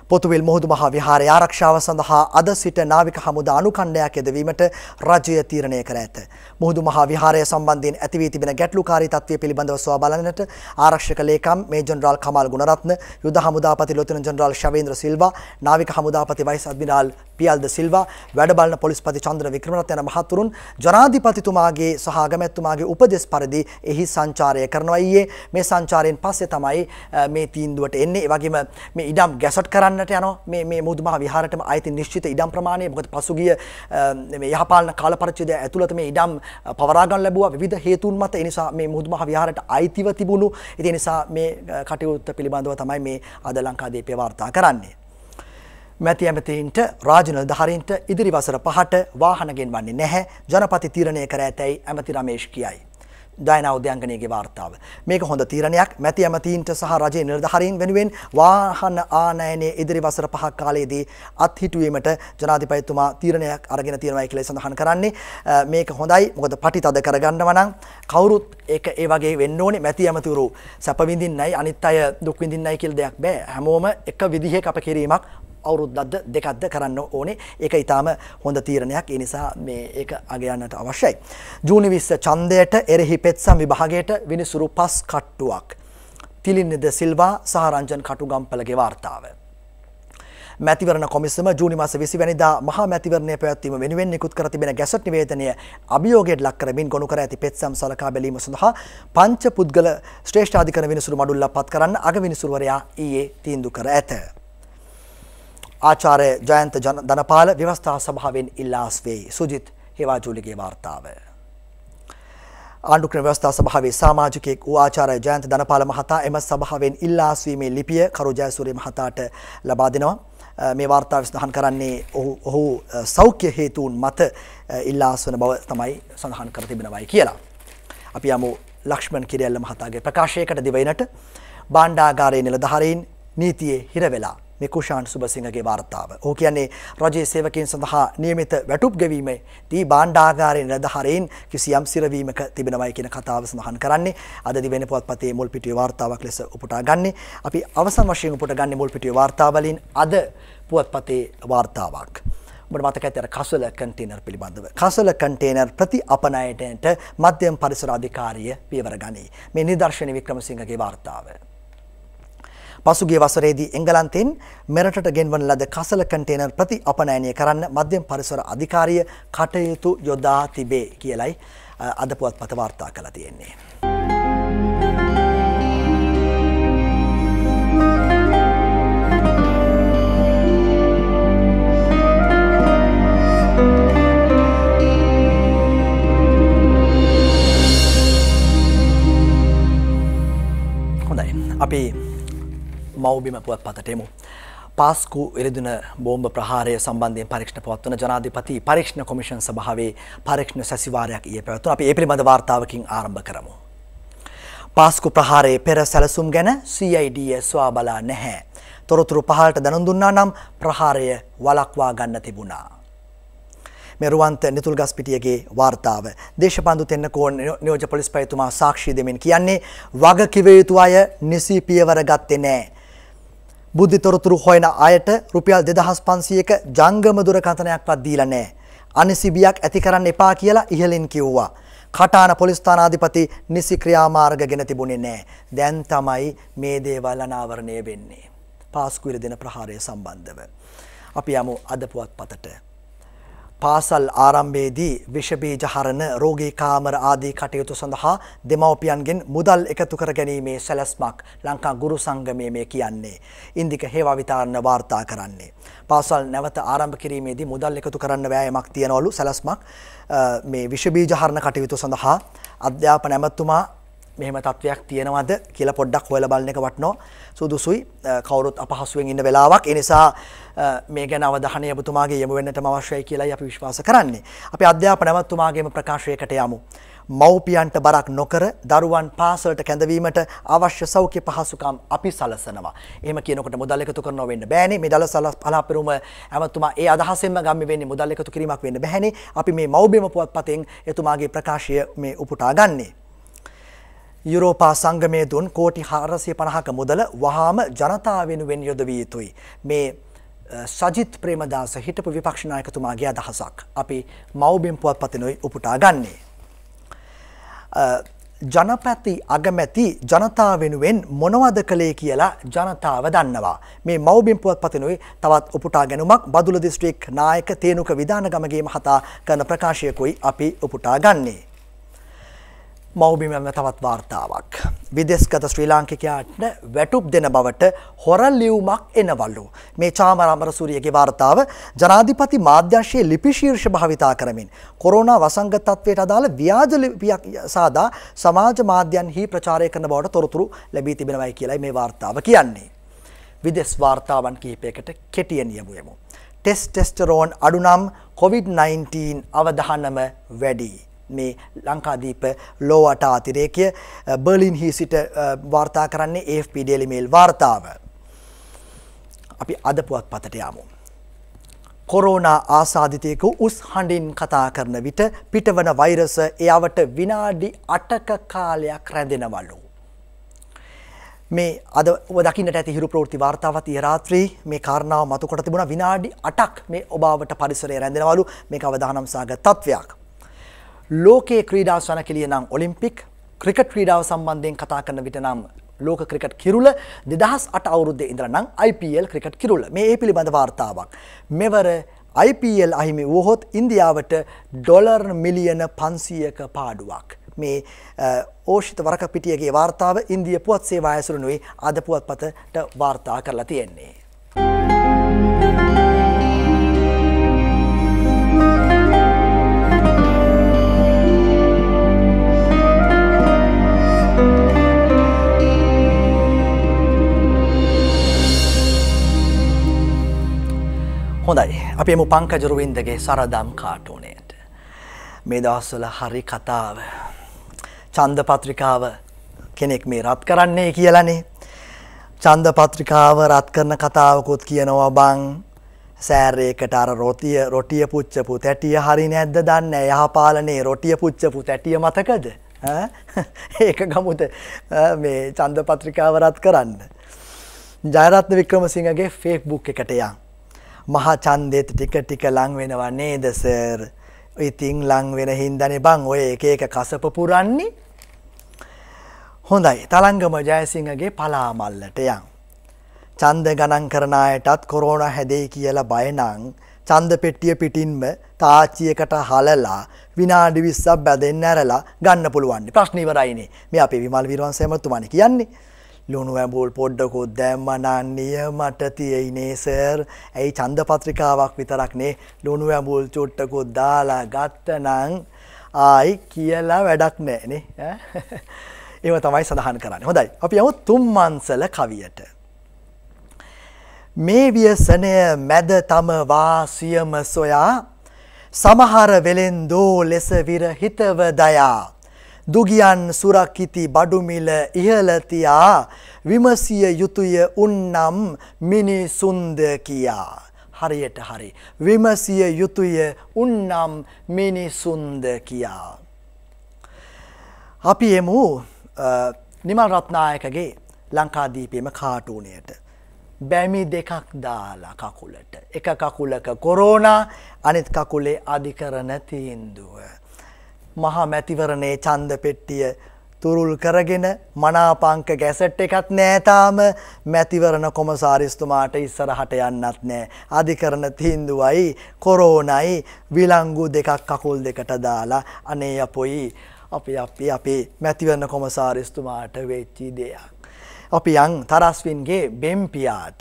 පොතුවිල් මුහුදු මහා විහාරය ආරක්ෂාව සඳහා අද සිට නාවික හමුදා අනුකණ්ඩයක් යෙදවීමට රජය තීරණය කර ඇත. මුහුදු මහා විහාරය සම්බන්ධයෙන් ඇති වී තිබෙන ගැටලුකාරී තත්ත්වය පිළිබඳව සොයා බලන්නට ආරක්ෂක ලේකම් මේ ජෙනරාල් කමාල් ගුණරත්න, යුද හමුදාපති ලොතන ජෙනරාල් ශවේන්ද්‍ර සිල්වා, නාවික හමුදාපති වයිස් අද්මිරාල් පියල්ද සිල්වා, වැඩ බලන පොලිස්පති චන්ද්‍ර වික්‍රමරත්න යන මහතුරුන් ජනාධිපතිතුමාගේ සහ අගමැතිතුමාගේ උපදෙස් පරිදි එහි සංචාරය කරනවා ඊයේ මේ සංචාරයෙන් පස්සේ තමයි මේ තීන්දුවට එන්නේ. ඒ වගේම මේ ඉඩම් ගැසට් කරන්න කරන්නට යනවා. මේ මේ මුහුදු මහ විහාරයටම අයිති නිශ්චිත ඉඩම් ප්‍රමාණය. මොකද පසුගිය මේ යහපාලන කාල පරිච්ඡේදය ඇතුළත මේ ඉඩම් පවරා ගන්න ලැබුවා. විවිධ හේතුන් මත ඒ නිසා මේ මුහුදු මහ විහාරයට අයිතිව තිබුණු. ඉතින් නිසා මේ කටයුත්ත පිළිබඳව තමයි මේ අද ලංකාදීපේ වාර්තා කරන්නේ. මැති ඇමතින්ට රාජ නිලධාරීන්ට ඉදිරි වසර පහට වාහන ගෙන්වන්නේ නැහැ. ජනපති තීරණය කර ඇතැයි ඇමති රමේෂ් කියයි. ඩයනා උද්‍යංගනයගේ වාර්තාව. මේක හොඳ තීරණයක් මැති ඇමතීන්ට සහ රජයේ නිලධාරීන් වෙනුවෙන් වාහන ආනයනයේ ඉදිරි වසර පහක් කාලයේදී අත්හිටුවීමට ජනාධිපතිතුමා තීරණයක් අරගෙන තියෙනවායි කියලා සඳහන් කරන්නේ. මේක හොඳයි. මොකද පටි තද කරගන්නව නම් කවුරුත් ඒක ඒ වගේ වෙන්න ඕනේ මැති ඇමතිවරු සැප විඳින්නයි අනිත් අය දුක් විඳින්නයි කියලා දෙයක් බෑ. හැමෝම එක විදිහේ කපකිරීමක් අවුරුද්දක්ද දෙකක්ද කරන්න ඕනේ ඒක ඉතාම හොඳ තීරණයක් ඒ නිසා මේ ඒක අගයන්නට අවශ්‍යයි. ජූනි විස්ස ඡන්දයට එරෙහි පෙත්සම් විභාගයට විනිසුරු පස් කට්ටුවක්. තිලින්ද සිල්වා සහ රංජන් කටුගම්පලගේ වාර්තාව. මැතිවරණ කොමිසම ජූනි මාස 20 වැනිදා මහා මැතිවරණය පැවැත්වීම වෙනුවෙන් නිකුත් කර තිබෙන ගැසට් නිවේදනය අභියෝගයට ලක් කරමින් ගොනු කර ඇති පෙත්සම් සලකා බැලීම සඳහා පංච පුද්ගල ශ්‍රේෂ්ඨාධිකරණ විනිසුරු මඩුල්ල පත් කරන්න අග විනිසුරුවරයා ඊයේ තීන්දුව කර ඇත. ආචාර්ය ජයන්ත ධනපාල ව්‍යවස්ථා සභාවෙන් ඉල්ලාස් වේ. සුජිත් හේවාජූලිගේ වාර්තාව. ආණ්ඩුක්‍රම ව්‍යවස්ථා සභාවේ සමාජිකයෙක් වූ ආචාර්ය ජයන්ත ධනපාල මහතා එම සභාවෙන් ඉල්ලාස් වීමේ ලිපිය කරු ජයසූරිය මහතාට ලබා දෙනවා. මේ වාර්තාව සඳහන් කරන්නේ ඔහු ඔහු සෞඛ්‍ය හේතුන් මත ඉල්ලාස් වන බව තමයි සඳහන් කර තිබෙනවයි කියලා. අපි යමු ලක්ෂ්මන් කිරියල්ල මහතාගේ ප්‍රකාශයකට දිවයිනට බාණ්ඩාගාරයේ නිලධාරීන් නීතියේ හිර වෙලා මේ කුෂාන් සුබසිංහගේ වාර්තාව. ඔහු කියන්නේ රජයේ සේවකයන් සඳහා නියමිත වැටුප් ගෙවීමේ දී භාණ්ඩාගාරයේ නිලධාරීන් කිසියම් සිරවීමක තිබෙනවයි කියන කතාව සඳහන් කරන්නේ. අද දිවෙන පුවත්පතේ මුල් පිටුවේ වාර්තාවක් ලෙස උපුටා ගන්නේ. අපි අවසන් වශයෙන් උපුට ගන්නේ මුල් පිටුවේ වාර්තාව වලින් අද පුවත්පතේ වාර්තාවක්. ඔබට මතක ඇති අර කසල කන්ටේනර් පිළිබඳව. කසල කන්ටේනර් ප්‍රති අපනයනයට මධ්‍යම පරිසර අධිකාරිය පියවර ගනී. මේ නිදර්ශන වික්‍රමසිංහගේ වාර්තාව. පසුගිය වසරේදී එංගලන්තයෙන් මෙරටට ගෙන්වන ලද කසල කන්ටේනර් ප්‍රති අපනයනය කරන්න මධ්‍යම පරිසර අධිකාරිය කටයුතු යොදා තිබේ කියලයි අද පුවත්පත වාර්තා කළ තියෙන්නේ. අපි මවබිම පුවත් පතටෙමු. පාස්කු එරදින බෝම්බ ප්‍රහාරය සම්බන්ධයෙන් පරීක්ෂණ පවත්වන ජනාධිපති පරීක්ෂණ කොමිෂන් සභාවේ පරීක්ෂණ සැසිවාරයක් ඊයේ පැවතුණා. අපි ඒ පිළිබඳ වාර්තාවකින් ආරම්භ කරමු. පාස්කු ප්‍රහාරයේ පෙර සැලසුම් ගැන CID සොයා බලා නැහැ. තොරතුරු පහළට දැනුම් දුන්නා නම් ප්‍රහාරය වළක්වා ගන්න තිබුණා. මේ රුවන්ත නිතුල්ගස්පිටියගේ වාර්තාව. දේශපාලන තෙන්නකෝන් නියෝජ්‍ය පොලිස් පතිතුමා සාක්ෂි දෙමින් කියන්නේ වග කිව යුතු අය නිසි පියවර ගත්තේ නැහැ. බුද්ධි තොරතුරු හොයන අයට රුපියල් 2500ක ජංගම දුරකථනයක්වත් දීලා නැහැ. අනිසිබියක් ඇති කරන්න එපා කියලා ඉහලින් කිව්වා. කටාන පොලිස් ස්ථානාධිපති නිසි ක්‍රියාමාර්ග ගෙන තිබුණේ නැහැ. දැන් තමයි මේ දේවල් අනාවරණය වෙන්නේ. පාස්කුවිල දෙන ප්‍රහාරය සම්බන්ධව. අපි යමු අද පුවත්පතට. පාසල් ආරම්භයේදී විෂබීජ හරණ රෝගී කාමර ආදී කටයුතු සඳහා දෙමව්පියන්ගෙන් මුදල් එකතු කර ගැනීමේ සැලැස්මක් ලංකා ගුරු සංගමය මේ කියන්නේ. ඉන්දික හේවා විතාරණ වාර්තා කරන්නේ. පාසල් නැවත ආරම්භ කිරීමේදී මුදල් එකතු කරන්න වෑයමක් තියනවලු සැලැස්මක් මේ විෂබීජ හරණ කටයුතු සඳහා අධ්‍යාපන ඇමතුමා මෙහෙම තත්වයක් තියෙනවද කියලා පොඩ්ඩක් හොයලා බලන එක වටනෝ සුදුසුයි කවුරුත් අපහසුවෙන් ඉන්න වෙලාවක් ඒ නිසා මේ ගැන අවධානය ඔබතුමාගේ යොමු වෙන්නටම අවශ්‍යයි කියලායි අපි විශ්වාස කරන්නේ. අපි අධ්‍යාපන ඇමතුමාගේම ප්‍රකාශයකට යමු. මව්පියන්ට බරක් නොකර දරුවන් පාසලට කැඳවීමට අවශ්‍ය සෞඛ්‍ය පහසුකම් අපි සලසනවා. එහෙම කියනකොට මුදල් එකතු කරනව වෙන්න බෑනේ. මේ දල පලාපෙරුම ඇමතුමා ඒ අදහසෙන්ම ගම්මි වෙන්නේ මුදල් එකතු කිරීමක් වෙන්න බෑනේ. අපි මේ මව්බිම පුවත්පතෙන් එතුමාගේ ප්‍රකාශය මේ උපුටා ගන්නේ. යුරෝපා සංගමය දුන් කෝටි හාරසිය පණහක මුදල වහාම ජනතා වෙනුවෙන් යොදවිය යුතුයි. මේ සජිත් ප්‍රේමදාස හිටපු විපක්ෂනායකතුමාගේ අදහසක්. අපි මව්බිම් පුවත් පතිනුයි උපුටා ගන්නේ. ජනපැති අගමැති ජනතා වෙනුවෙන් මොනවද කළේ කියලා ජනතාව දන්නවා. මේ මව්බිම් පුවත් පතිනුයි තවත් උපුටා ගැනුමක් බදුල දිස්ත්‍රික් නායක තේනුක විධානගමගේ මහතා කරන ප්‍රකාශයකුයි අපි උපුටා ගන්නේ. මවබිමම තවත් වාර්තාවක්. විදෙස්ගත ශ්‍රී ලාංකිකයාට වැටුප් දෙන බවට හොර ලියවමක් එනවල්ලු. මේ චාමරාමරසූරියගේ වාර්තාව ජනාධිපති මාධ්‍යංශයේ ලිපි ශීර්ෂ භාවිතා කරමින් කොරෝනා වසංගත තත්වයට අදාළ ව්‍යාජ ලිපියක් සාදා සමාජ මාධ්‍යන්හි ප්‍රචාරය කරන බවට තොරතුරු ලැබී තිබෙනවයි කියලයි මේ වාර්තාව කියන්නේ. විදෙස් වාර්තාවන් කිහිපයකට කෙටියෙන් යමු යමු. ටෙස්ටෙස්ටරෝන් අඩුනම් COVID-19 අවධානම වැඩි. මේ ලංකාදීප ලෝවට අතිරේකය බර්ලින් හි සිට වාර්තා කරන්නේ AFP ඩේලි මේල් වාර්තාව. අපි අද පුවත් පතට යමු. කොරෝනා ආසාධිතයකු උස් හඬින් කතා කරන විට පිටවන වෛරස එයාවට විනාඩි අටක කාලයක් රැඳෙනවලු. මේ අද දකින්නට ඇති හිරු ප්‍රෘති වාර්තාවත් රාත්‍රී මේ කාරණාව මතුකොට තිබුණ විනාඩි අටක් මේ ඔබාවට පරිසරය රැඳෙනවලු මේ අවධානම් සාග තත්වයක්. ලෝකයේ ක්‍රීඩා සනකලිය නම් ඔලිම්පික් ක්‍රිකට් ක්‍රීඩාව සම්බන්ධයෙන් කතා කරන විට නම් ලෝක ක්‍රිකට් කිරුල දෙදහස් අට අවුරුද්ධ ඉඳර නම් IPL ක්‍රිකට් කිරුල මේ ඒ පිළිබඳ වාර්තාවක්. මෙවර IPL අහිමි වුවහොත් ඉන්දියාවට ඩොලර් මිලියන පන්සියක පාඩුවක්. මේ ඕෂිත වරක පිටියගේ වාර්තාව ඉන්දිය පුවත් සේවා ඇසුරුනුයි අද පුවත් පතට වාර්තා කරලා තියෙන්නේ. හොඳයි අපි එමු පංකජරුවින්දගේ සරදම් කාටෝනයට. මේ දවස්වල හරි කතාව. චන්ද පත්‍රිකාව කෙනෙක් මේ රත් කරන්නේ කියලනේ. චන්ද පත්‍රිකාව රත් කරන කතාවකුත් කියනවා බං සෑරේකට අර රොතිය රොටිය පුච්චපු තැටිය හරි නැද්ද දන්න යහපාලනේ රොටිය පුච්චපු තැටිය මතකද ඒක ගමුද මේ චන්ද පත්‍රිකාව රත් කරන්න. ජයරත්න වික්‍රමසිංහගේ ෆේක්බුක් එකට යන්. මහා ඡන්දෙත් ටික ටික ලං වෙනවා නේද සර්? ඉතින් ලං වෙන හින්දානේ බං ඔය එක එක කසප පුරන්නේ. හොඳයි. තලංගම ජයසිංහගේ පලාමල්ලට යන්. ඡන්ද ගණන් කරන අයටත් කොරෝනා හැදෙයි කියලා බය නම් ඡන්ද පෙට්ටිය පිටින්ම තාච්චියකට හලලා විනාඩි 20ක් බැදෙන්න ඇරලා ගන්න පුළුවන්. ප්‍රශ්න ඉවරයිනේ. මේ අපේ විමල් විරවංශ ඇමතුමානේ කියන්නේ. ලුණු ඇඹුල් පොඩ්ඩකුත් දැම්මනන් නියමට තියෙයිනේ සර්. ඇයි ඡන්ද පත්‍රිකාවක් විතරක්නේ ලුණු ඇඹුල් චුට්ටකුත් දාලා ගත්තනම් ආයි කියලා වැඩක් නැහැනේ. ඒව තමයි සඳහන් කරන්නේ. හොඳයි. අපි යමු තුම්මන්සල කවියට. මේ ව්‍යසනය මැද තම වාසියම සොයා සමහර වෙලෙන්දෝ ලෙස විර හිතව දයා දුගියන් සුරක්කිති බඩුමිල ඉහලතියා විමසිය යුතුය උන්නම් මිනිසුන්ද කියා. හරියට හරි. විමසිය යුතුය උන්නම් මිනිසුන්ද කියා. අපි එමු නිමල් රත්නායකගේ ලංකාදීපයම කාටූනයට. බැමි දෙකක් දාලා කකුලට. එක කකුලක කොරෝනා අනිත් කකුලේ අධිකරණ තීන්දුව. මහා මැතිවරණයේ චන්ද පෙට්ටිය තුරුල් කරගෙන මනාපංක ගැසට් එකත් නෑතාම මැතිවරණ කොමසාරිස්තුමාට ඉස්සරහට යන්නත් නෑ. අධිකරණ තීන්දුවයි කොරෝනයි විලංගු දෙකක් කකුල් දෙකට දාලා අනේ අපොයි අපි අපි අපේ මැතිවරණ කොමසාරිස්තුමාට වෙච්චි දෙයක්. අපි යන් තරස්වින්ගේ බෙම්පියාට.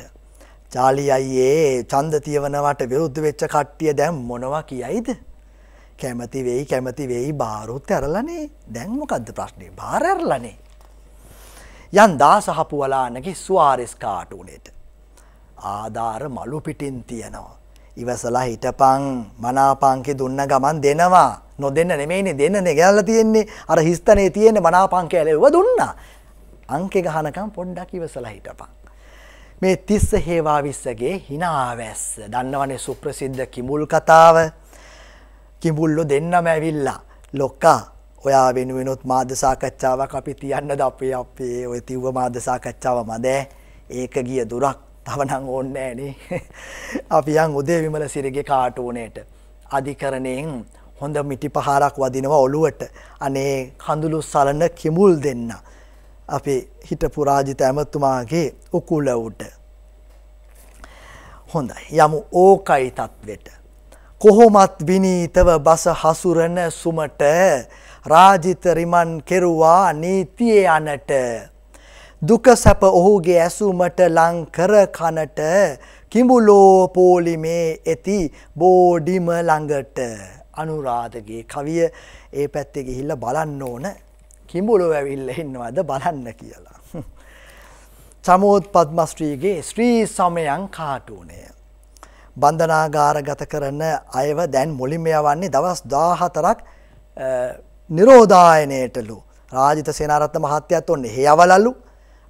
චාලි අයියේ චන්ද තියවනවට විරුද්ධ වෙච්ච කට්ටිය දැම් මොනවා කියයිද. කැමති වෙයි කැමති වෙයි බාරුත් ඇරලනේ දැන් මොකක්ද ප්‍රශ්නය භාරඇරලනේ. යන් දාසහපු වලානගේ ස්වාරිස් කාටුනේට. ආධාර මලු පිටින් තියෙනවා. ඉවසලා හිටපං මනාපංකෙ දුන්න ගමන් දෙනවා නොදෙන්න නෙමෙයිනේ දෙන්නනේ ගැල්ල තියෙන්නේ අර හිස්තනේ තියෙන මනාපංක ඇලෙව දුන්නා. අංකෙ ගහනකම් පොඩ්ඩක් ඉවසලා හිටපන්. මේ තිස්ස හේවා විස්සගේ හිනාවැස්ස දන්නවනේ සුප්‍රසිද්ධ කිමුල් කතාව කිඹුල්ලො දෙන්නම ඇවිල්ලා. ලොක්කා ඔයා වෙනුවෙනුත් මාධ්‍ය සාකච්ඡාවක් අපි තියන්නද අපේ අපේ? ඔය තිව්ව මාධ්‍ය සාකච්ඡාව මදෑ. ඒක ගිය දුරක්. තවනං ඕන්නෑ නේ අපි යන් උදේ විමල සිරිගේ කාටූනේට. අධිකරණයෙන් හොඳ මිටි පහරක් වදිනවා ඔළුවට. අනේ කඳුළු සලන කිමුල් දෙන්න. අපේ හිටපු රාජිත ඇමතුමාගේ උකුල උට හොඳයි. යමු ඕකයි තත්වෙට. කොහොමත් විනීතව බස හසුරන සුමට රාජිත රිමන් කෙරුවා නීතිය යනට දුක සැප ඔහුගේ ඇසුමට ලංකර කනට කිඹුලෝ පෝලිමේ ඇති බෝඩිම ළඟට අනුරාධගේ කවිය ඒ පැත්තේ ගිහිල්ලා බලන්න ඕන කිඹුලෝ ඇවිල්ලා ඉන්නවද බලන්න කියලා. චමෝත් පද්මශ්‍රීගේ ශ්‍රී සමයන් කාටුනය. බන්ධනාගාර ගත කරන අයව දැන් මුලින්ම යවන්නේ දවස් 14ක් නිරෝධායනයටලු. රාජිත සේනාරත්න මහත්තයත් ඔන්නේ හේයවලලු.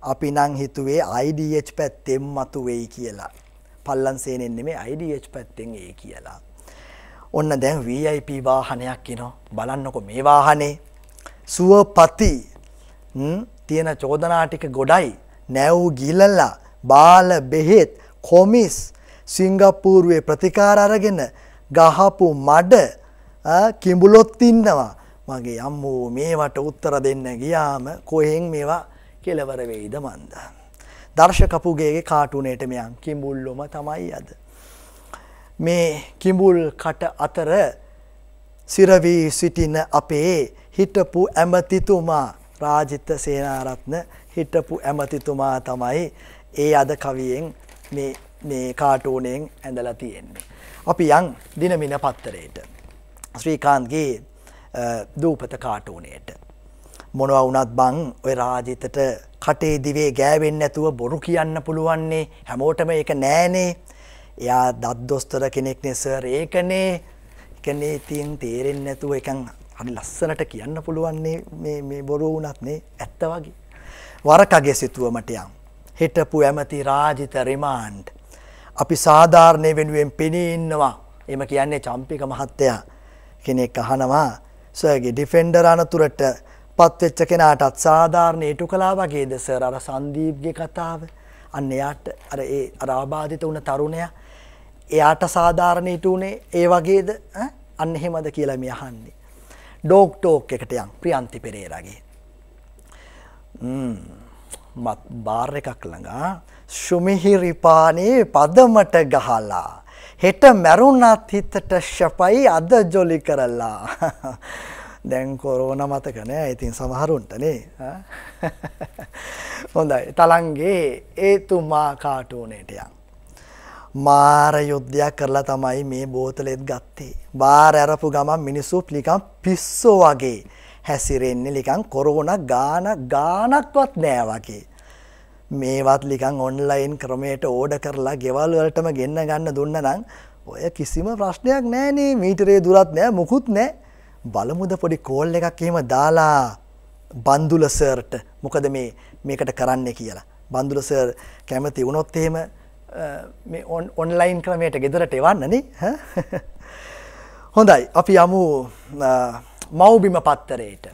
අපි නම් හිතුවේ IDH පැත්තෙන් මතු වෙයි කියලා. පල්ලන් සේනෙන් නෙමෙයි IDH පැත්තෙන් ඒ කියලා. ඔන්න දැන් VIP වාහනයක් එනවා. බලන්නකො මේ වාහනේ සුවපති තියෙන චෝදනා ටික ගොඩයි. නැව් ගිලලා බාල බෙහෙත් කොමිස් සිංගප්පූරුවේ ප්‍රතිකාර අරගෙන ගහපු මඩ කිඹුලොත් ඉන්නවා. මගේ අම්මෝ මේවට උත්තර දෙන්න ගියාම කොහෙන් මේවා කෙලවර වෙයිද මන්ද. දර්ශකපුගේගේ කාටුනේට මෙයන් කිඹුල්ලොම තමයි අද. මේ කිඹුල් කට අතර සිරවී සිටින අපේ හිටපු ඇමතිතුමා රාජිත සේනාරත්න හිටපු ඇමතිතුමා තමයි ඒ අද කවියෙන් මේ කාටූනයෙන් ඇඳලා තියෙන්නේ. අපි යන් දිනමින පත්තරයට. ශ්‍රීකාන්ගේ දූපත කාටූනයට. මොනවා වුණත් බං ඔය රාජිතට කටේ දිවේ ගෑවෙන්නේ නැතුව බොරු කියන්න පුළුවන්නේ හැමෝටම ඒක නෑනේ. එයා දත් දොස්තර කෙනෙක්නේ සර් ඒකනේ. ඒකනේ ඉතින් තේරෙන්නේ නැතුව එකන් හරි ලස්සනට කියන්න පුළුවන්නේ මේ මේ බොරු වුණත් නේ ඇත්ත වගේ. වරකගේ සිතුවමට යම්. හිටපු ඇමති රාජිත රිමාන්ඩ්. අපි සාධාරණය වෙනුවෙන් පෙනී ඉන්නවා. එම කියන්නේ චම්පික මහත්තයා කෙනෙක් අහනවා සර්ගේ ඩිෆෙන්ඩර් අනතුරට පත්වෙච්ච කෙනාටත් සාධාරණ ඉටු කලා වගේද සර් අර සන්දීප්ගේ කතාව. අන්න එයාට අර ඒ අරාබාධිත වුණ තරුණය එයාට සාධාරණ ඉටුනේ ඒ වගේද? අන්න එහෙමද කියලා මේ අහන්නේ. ඩෝක්ටෝක් එකට යම් ප්‍රියන්ති පෙරේරගේ. මත් බාර් එකක් ළඟා ශුමිහිරිපානේ පදමට ගහලා. හෙට මැරුණත් හිතට ශපයි අද ජොලි කරලා. දැන් කොරෝන මතක නෑ ඉතින් සමහරුන්ටනේ හොඳයි. තලන්ගේ ඒතුමා කාටූනේට යන්. මාර යුද්ධයක් කරලා තමයි මේ බෝතලෙත් ගත්තේ. බාර ඇරපු ගමන් මිනිස්සු නිකන් පිස්සෝ වගේ හැසිරෙන්නේ. නිකන් කොරෝන ගාන ගානක්වත් නෑ වගේ. මේවත් ලිකන් ඔන්ලයින් ක්‍රමයට ඕඩ කරලා ගෙවල් වලටම ගෙන්න ගන්න දුන්න නම් ඔය කිසිම ප්‍රශ්නයක් නෑනේ මීටරේ දුරත් නෑ මුකුත් නෑ. බලමුද පොඩි කෝල් එකක් එහෙම දාලා බන්දුල සර්ට මොකද මේ මේකට කරන්න කියලා. බන්දුල සර් කැමති වුණොත් එහෙම මේ ඔන්ලයින් ක්‍රමයට ගෙදරට එවන්නනේ හොඳයි. අපි යමු මව්බිම පත්තරයට.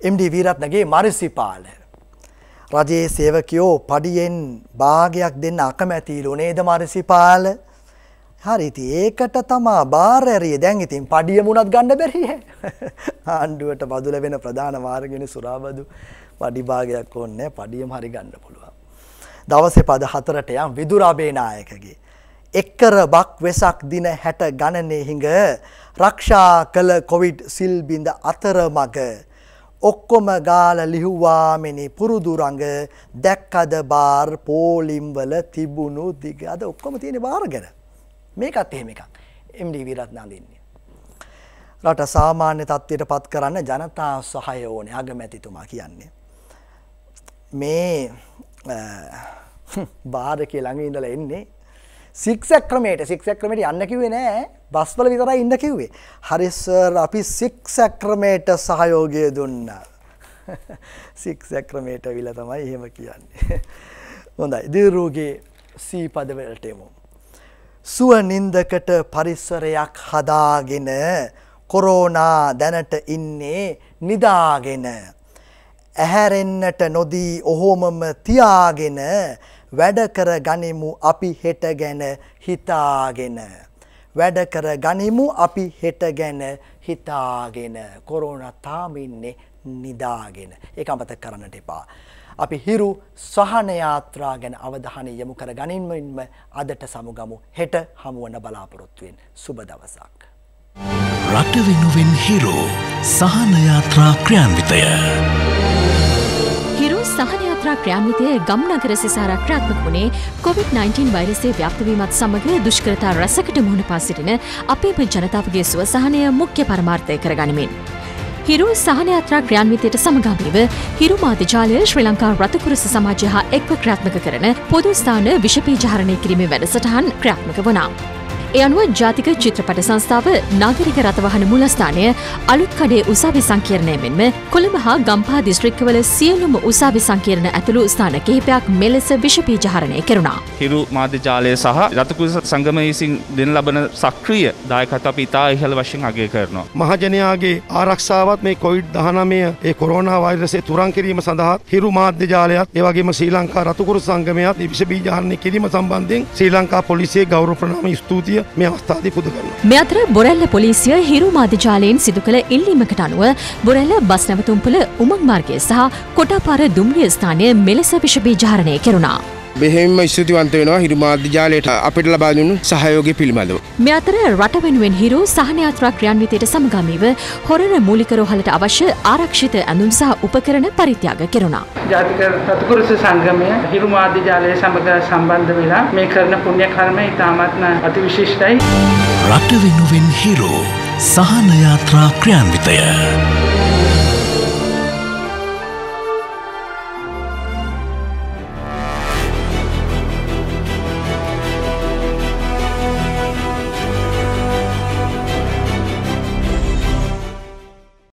MD වීරත්නගේ මරිසිපාල. රජයේ සේවකයෝ පඩියෙන් භාගයක් දෙන්න අකමැතිලු නේද මරිසිපාල. හරි ඉතින් ඒකට තමා බාරැරිය දැන් ඉතින් පඩිය මුණත් ගන්න බැරිය. ආණ්ඩුවට බදුල වෙන ප්‍රධාන මාර්ගනේ සුරාබදු පඩි භාගයක් ඕනේ පඩියම හරි ගන්න පුළුවන්. දවසේ පද හතරට යම් විදුරාබේ නායකගේ එක්කර බක් වෙසක් දින හැට ගණනේ හිඟ රක්ෂා කළ කොවිඩ් සිල්බිඳ අතරමග ඔක්කොම ගාල ලිහුවාමෙනි පුරුදුරඟ දැක්කද බාර් පෝලිම්වල තිබුණු දිග අද ඔක්කොම තියෙන බාර ගැන මේකත් එහෙම එකක් එම්ඩි විරත්න අඳින්නේ. රට සාමාන්‍ය තත්ත්වයට පත් කරන්න ජනතා සහය ඕනේ අගමැතිතුමා කියන්නේ. මේ බාරකය ළඟ ඉඳලා එන්නේ සික්සක් ක්‍රමයට සික්සක් ක්‍රමයට යන්න කිව්වේ නෑ බස්වල විතරයි ඉන්න කිව්වේ. හරි සර් අපි සික්සක් ක්‍රමයට සහයෝගය දුන්නා. සික්සක් ක්‍රමයට විල තමයි එහෙම කියන්නේ. හොඳයි දිරුගේ සීපද වලට එමු. සුව නින්දකට පරිසරයක් හදාගෙන කොරෝනා දැනට ඉන්නේ නිදාගෙන ඇහැරෙන්නට නොදී ඔහොමම තියාගෙන වැඩ කර ගනිමු අපි හෙට ගැන හිතාගෙන. වැඩ කර ගනිමු අපි හෙට ගැන හිතාගෙන. කොරෝනා තාම ඉන්නේ නිදාගෙන. ඒක අමතක කරන්නට එපා. අපි හිරු සහන යාත්‍රා ගැන අවධානය යොමු කර ගනින්මින්ම අදට සමුගමු. හෙට හමුවන බලාපොරොත්තුවෙන් සුබ දවසක්. රට වෙනුවෙන් හිරු සහන යාත්‍රා ක්‍රියාන්විතය. හිරු සහනයාත්‍රා ක්‍රියාන්විතය ගම්නගර සිසාරා ක්‍රාත්මක වුණේ COVID-19 වෛරසය ව්‍යක්තවීමත් සමග දුෂ්කරතා රැසකට මුහුණ පාසිටින අපේම ජනතාවගේ සුව සහනය මුඛ්‍ය පරමාර්ථය කරගනිමින්. හිරු සහනයාත්‍රා ක්‍රියාන්විතයට සමගාමීව හිරු මාධ්‍යජාලය ශ්‍රී ලංකා රථකුරස සමාජය හා එක්ව ක්‍රියාත්මක කරන පොදු ස්ථාන විෂපීජහරණය කිරීමේ වැඩසටහන් ක්‍රියාත්මක වනා. ඒ අනුව ජාතික චිත්‍රපට සංස්ථාව නාගරික රථවහන මුලස්ථානය අලුත් කඩේ උසාවි සංකීර්ණය මෙන්ම කොළඹ හා ගම්පා දිස්ත්‍රික්කවල සියලුම උසාවි සංකීර්ණ ඇතුළු ස්ථාන කිහිපයක් මෙලෙස විෂපීජහරණය කෙරුණා. හිරු මාධ්‍ය ජාලය සහ රතකුස සංගම විසින් දෙන ලබන සක්‍රිය දායකත්ව අපි ඉතා ඉහළ වශයෙන් අගය කරනවා. මහජනයාගේ ආරක්ෂාවත් මේ කොවිඩ් දහනමය ඒ කොරෝනා වෛරසය තුරන් කිරීම සඳහා හිරු මාධ්‍ය ජාලයත් ඒවගේම ශ්‍රී ලංකා රතුකුරු සංගමයත් විෂ බීජහරණය කිරීම සම්බන්ධයෙන් ශ්‍රී ලංකා පොලිසිය ගෞරව ප්‍රණාම ස්තුතිය මේ අවස්ථාදී පුද කරනවා. මේ අතර බොරැල්ල පොලිසිය හිරු මාධ්‍යජාලයෙන් සිදු කළ ඉල්ලීමකට අනුව බොරැල්ල බස් නැවතුම්පල උමං මාර්ගය සහ කොටාපාර දුම්රිය ස්ථානය මෙලෙස විෂබීජහරණය කෙරුණා. බෙහෙවින්ම ස්තුතිවන්ත වෙනවා හිරු මාධ්‍ය ජාලයට අපිට ලබා දුන්නු සහයෝගය පිළිබඳව. මේ අතර රට වෙනුවෙන් හිරු සහනයාත්‍රා ක්‍රියාන්විතයට සමගාමීව හොරණ මූලික රෝහලට අවශ්‍ය ආරක්ෂිත ඇඳුම් සහ උපකරණ පරිත්‍යාග කෙරුණා. ජාතික රතුකුරුස සංගමය හිරු මාධ්‍ය ජාලය සමග සම්බන්ධ වෙලා මේ කරන පුණ්‍ය කර්මය ඉතාමත්ම අතිවිශිෂ්ටයි. රට වෙනුවෙන් හිරු සහනයාත්‍රා ක්‍රියාන්විතය.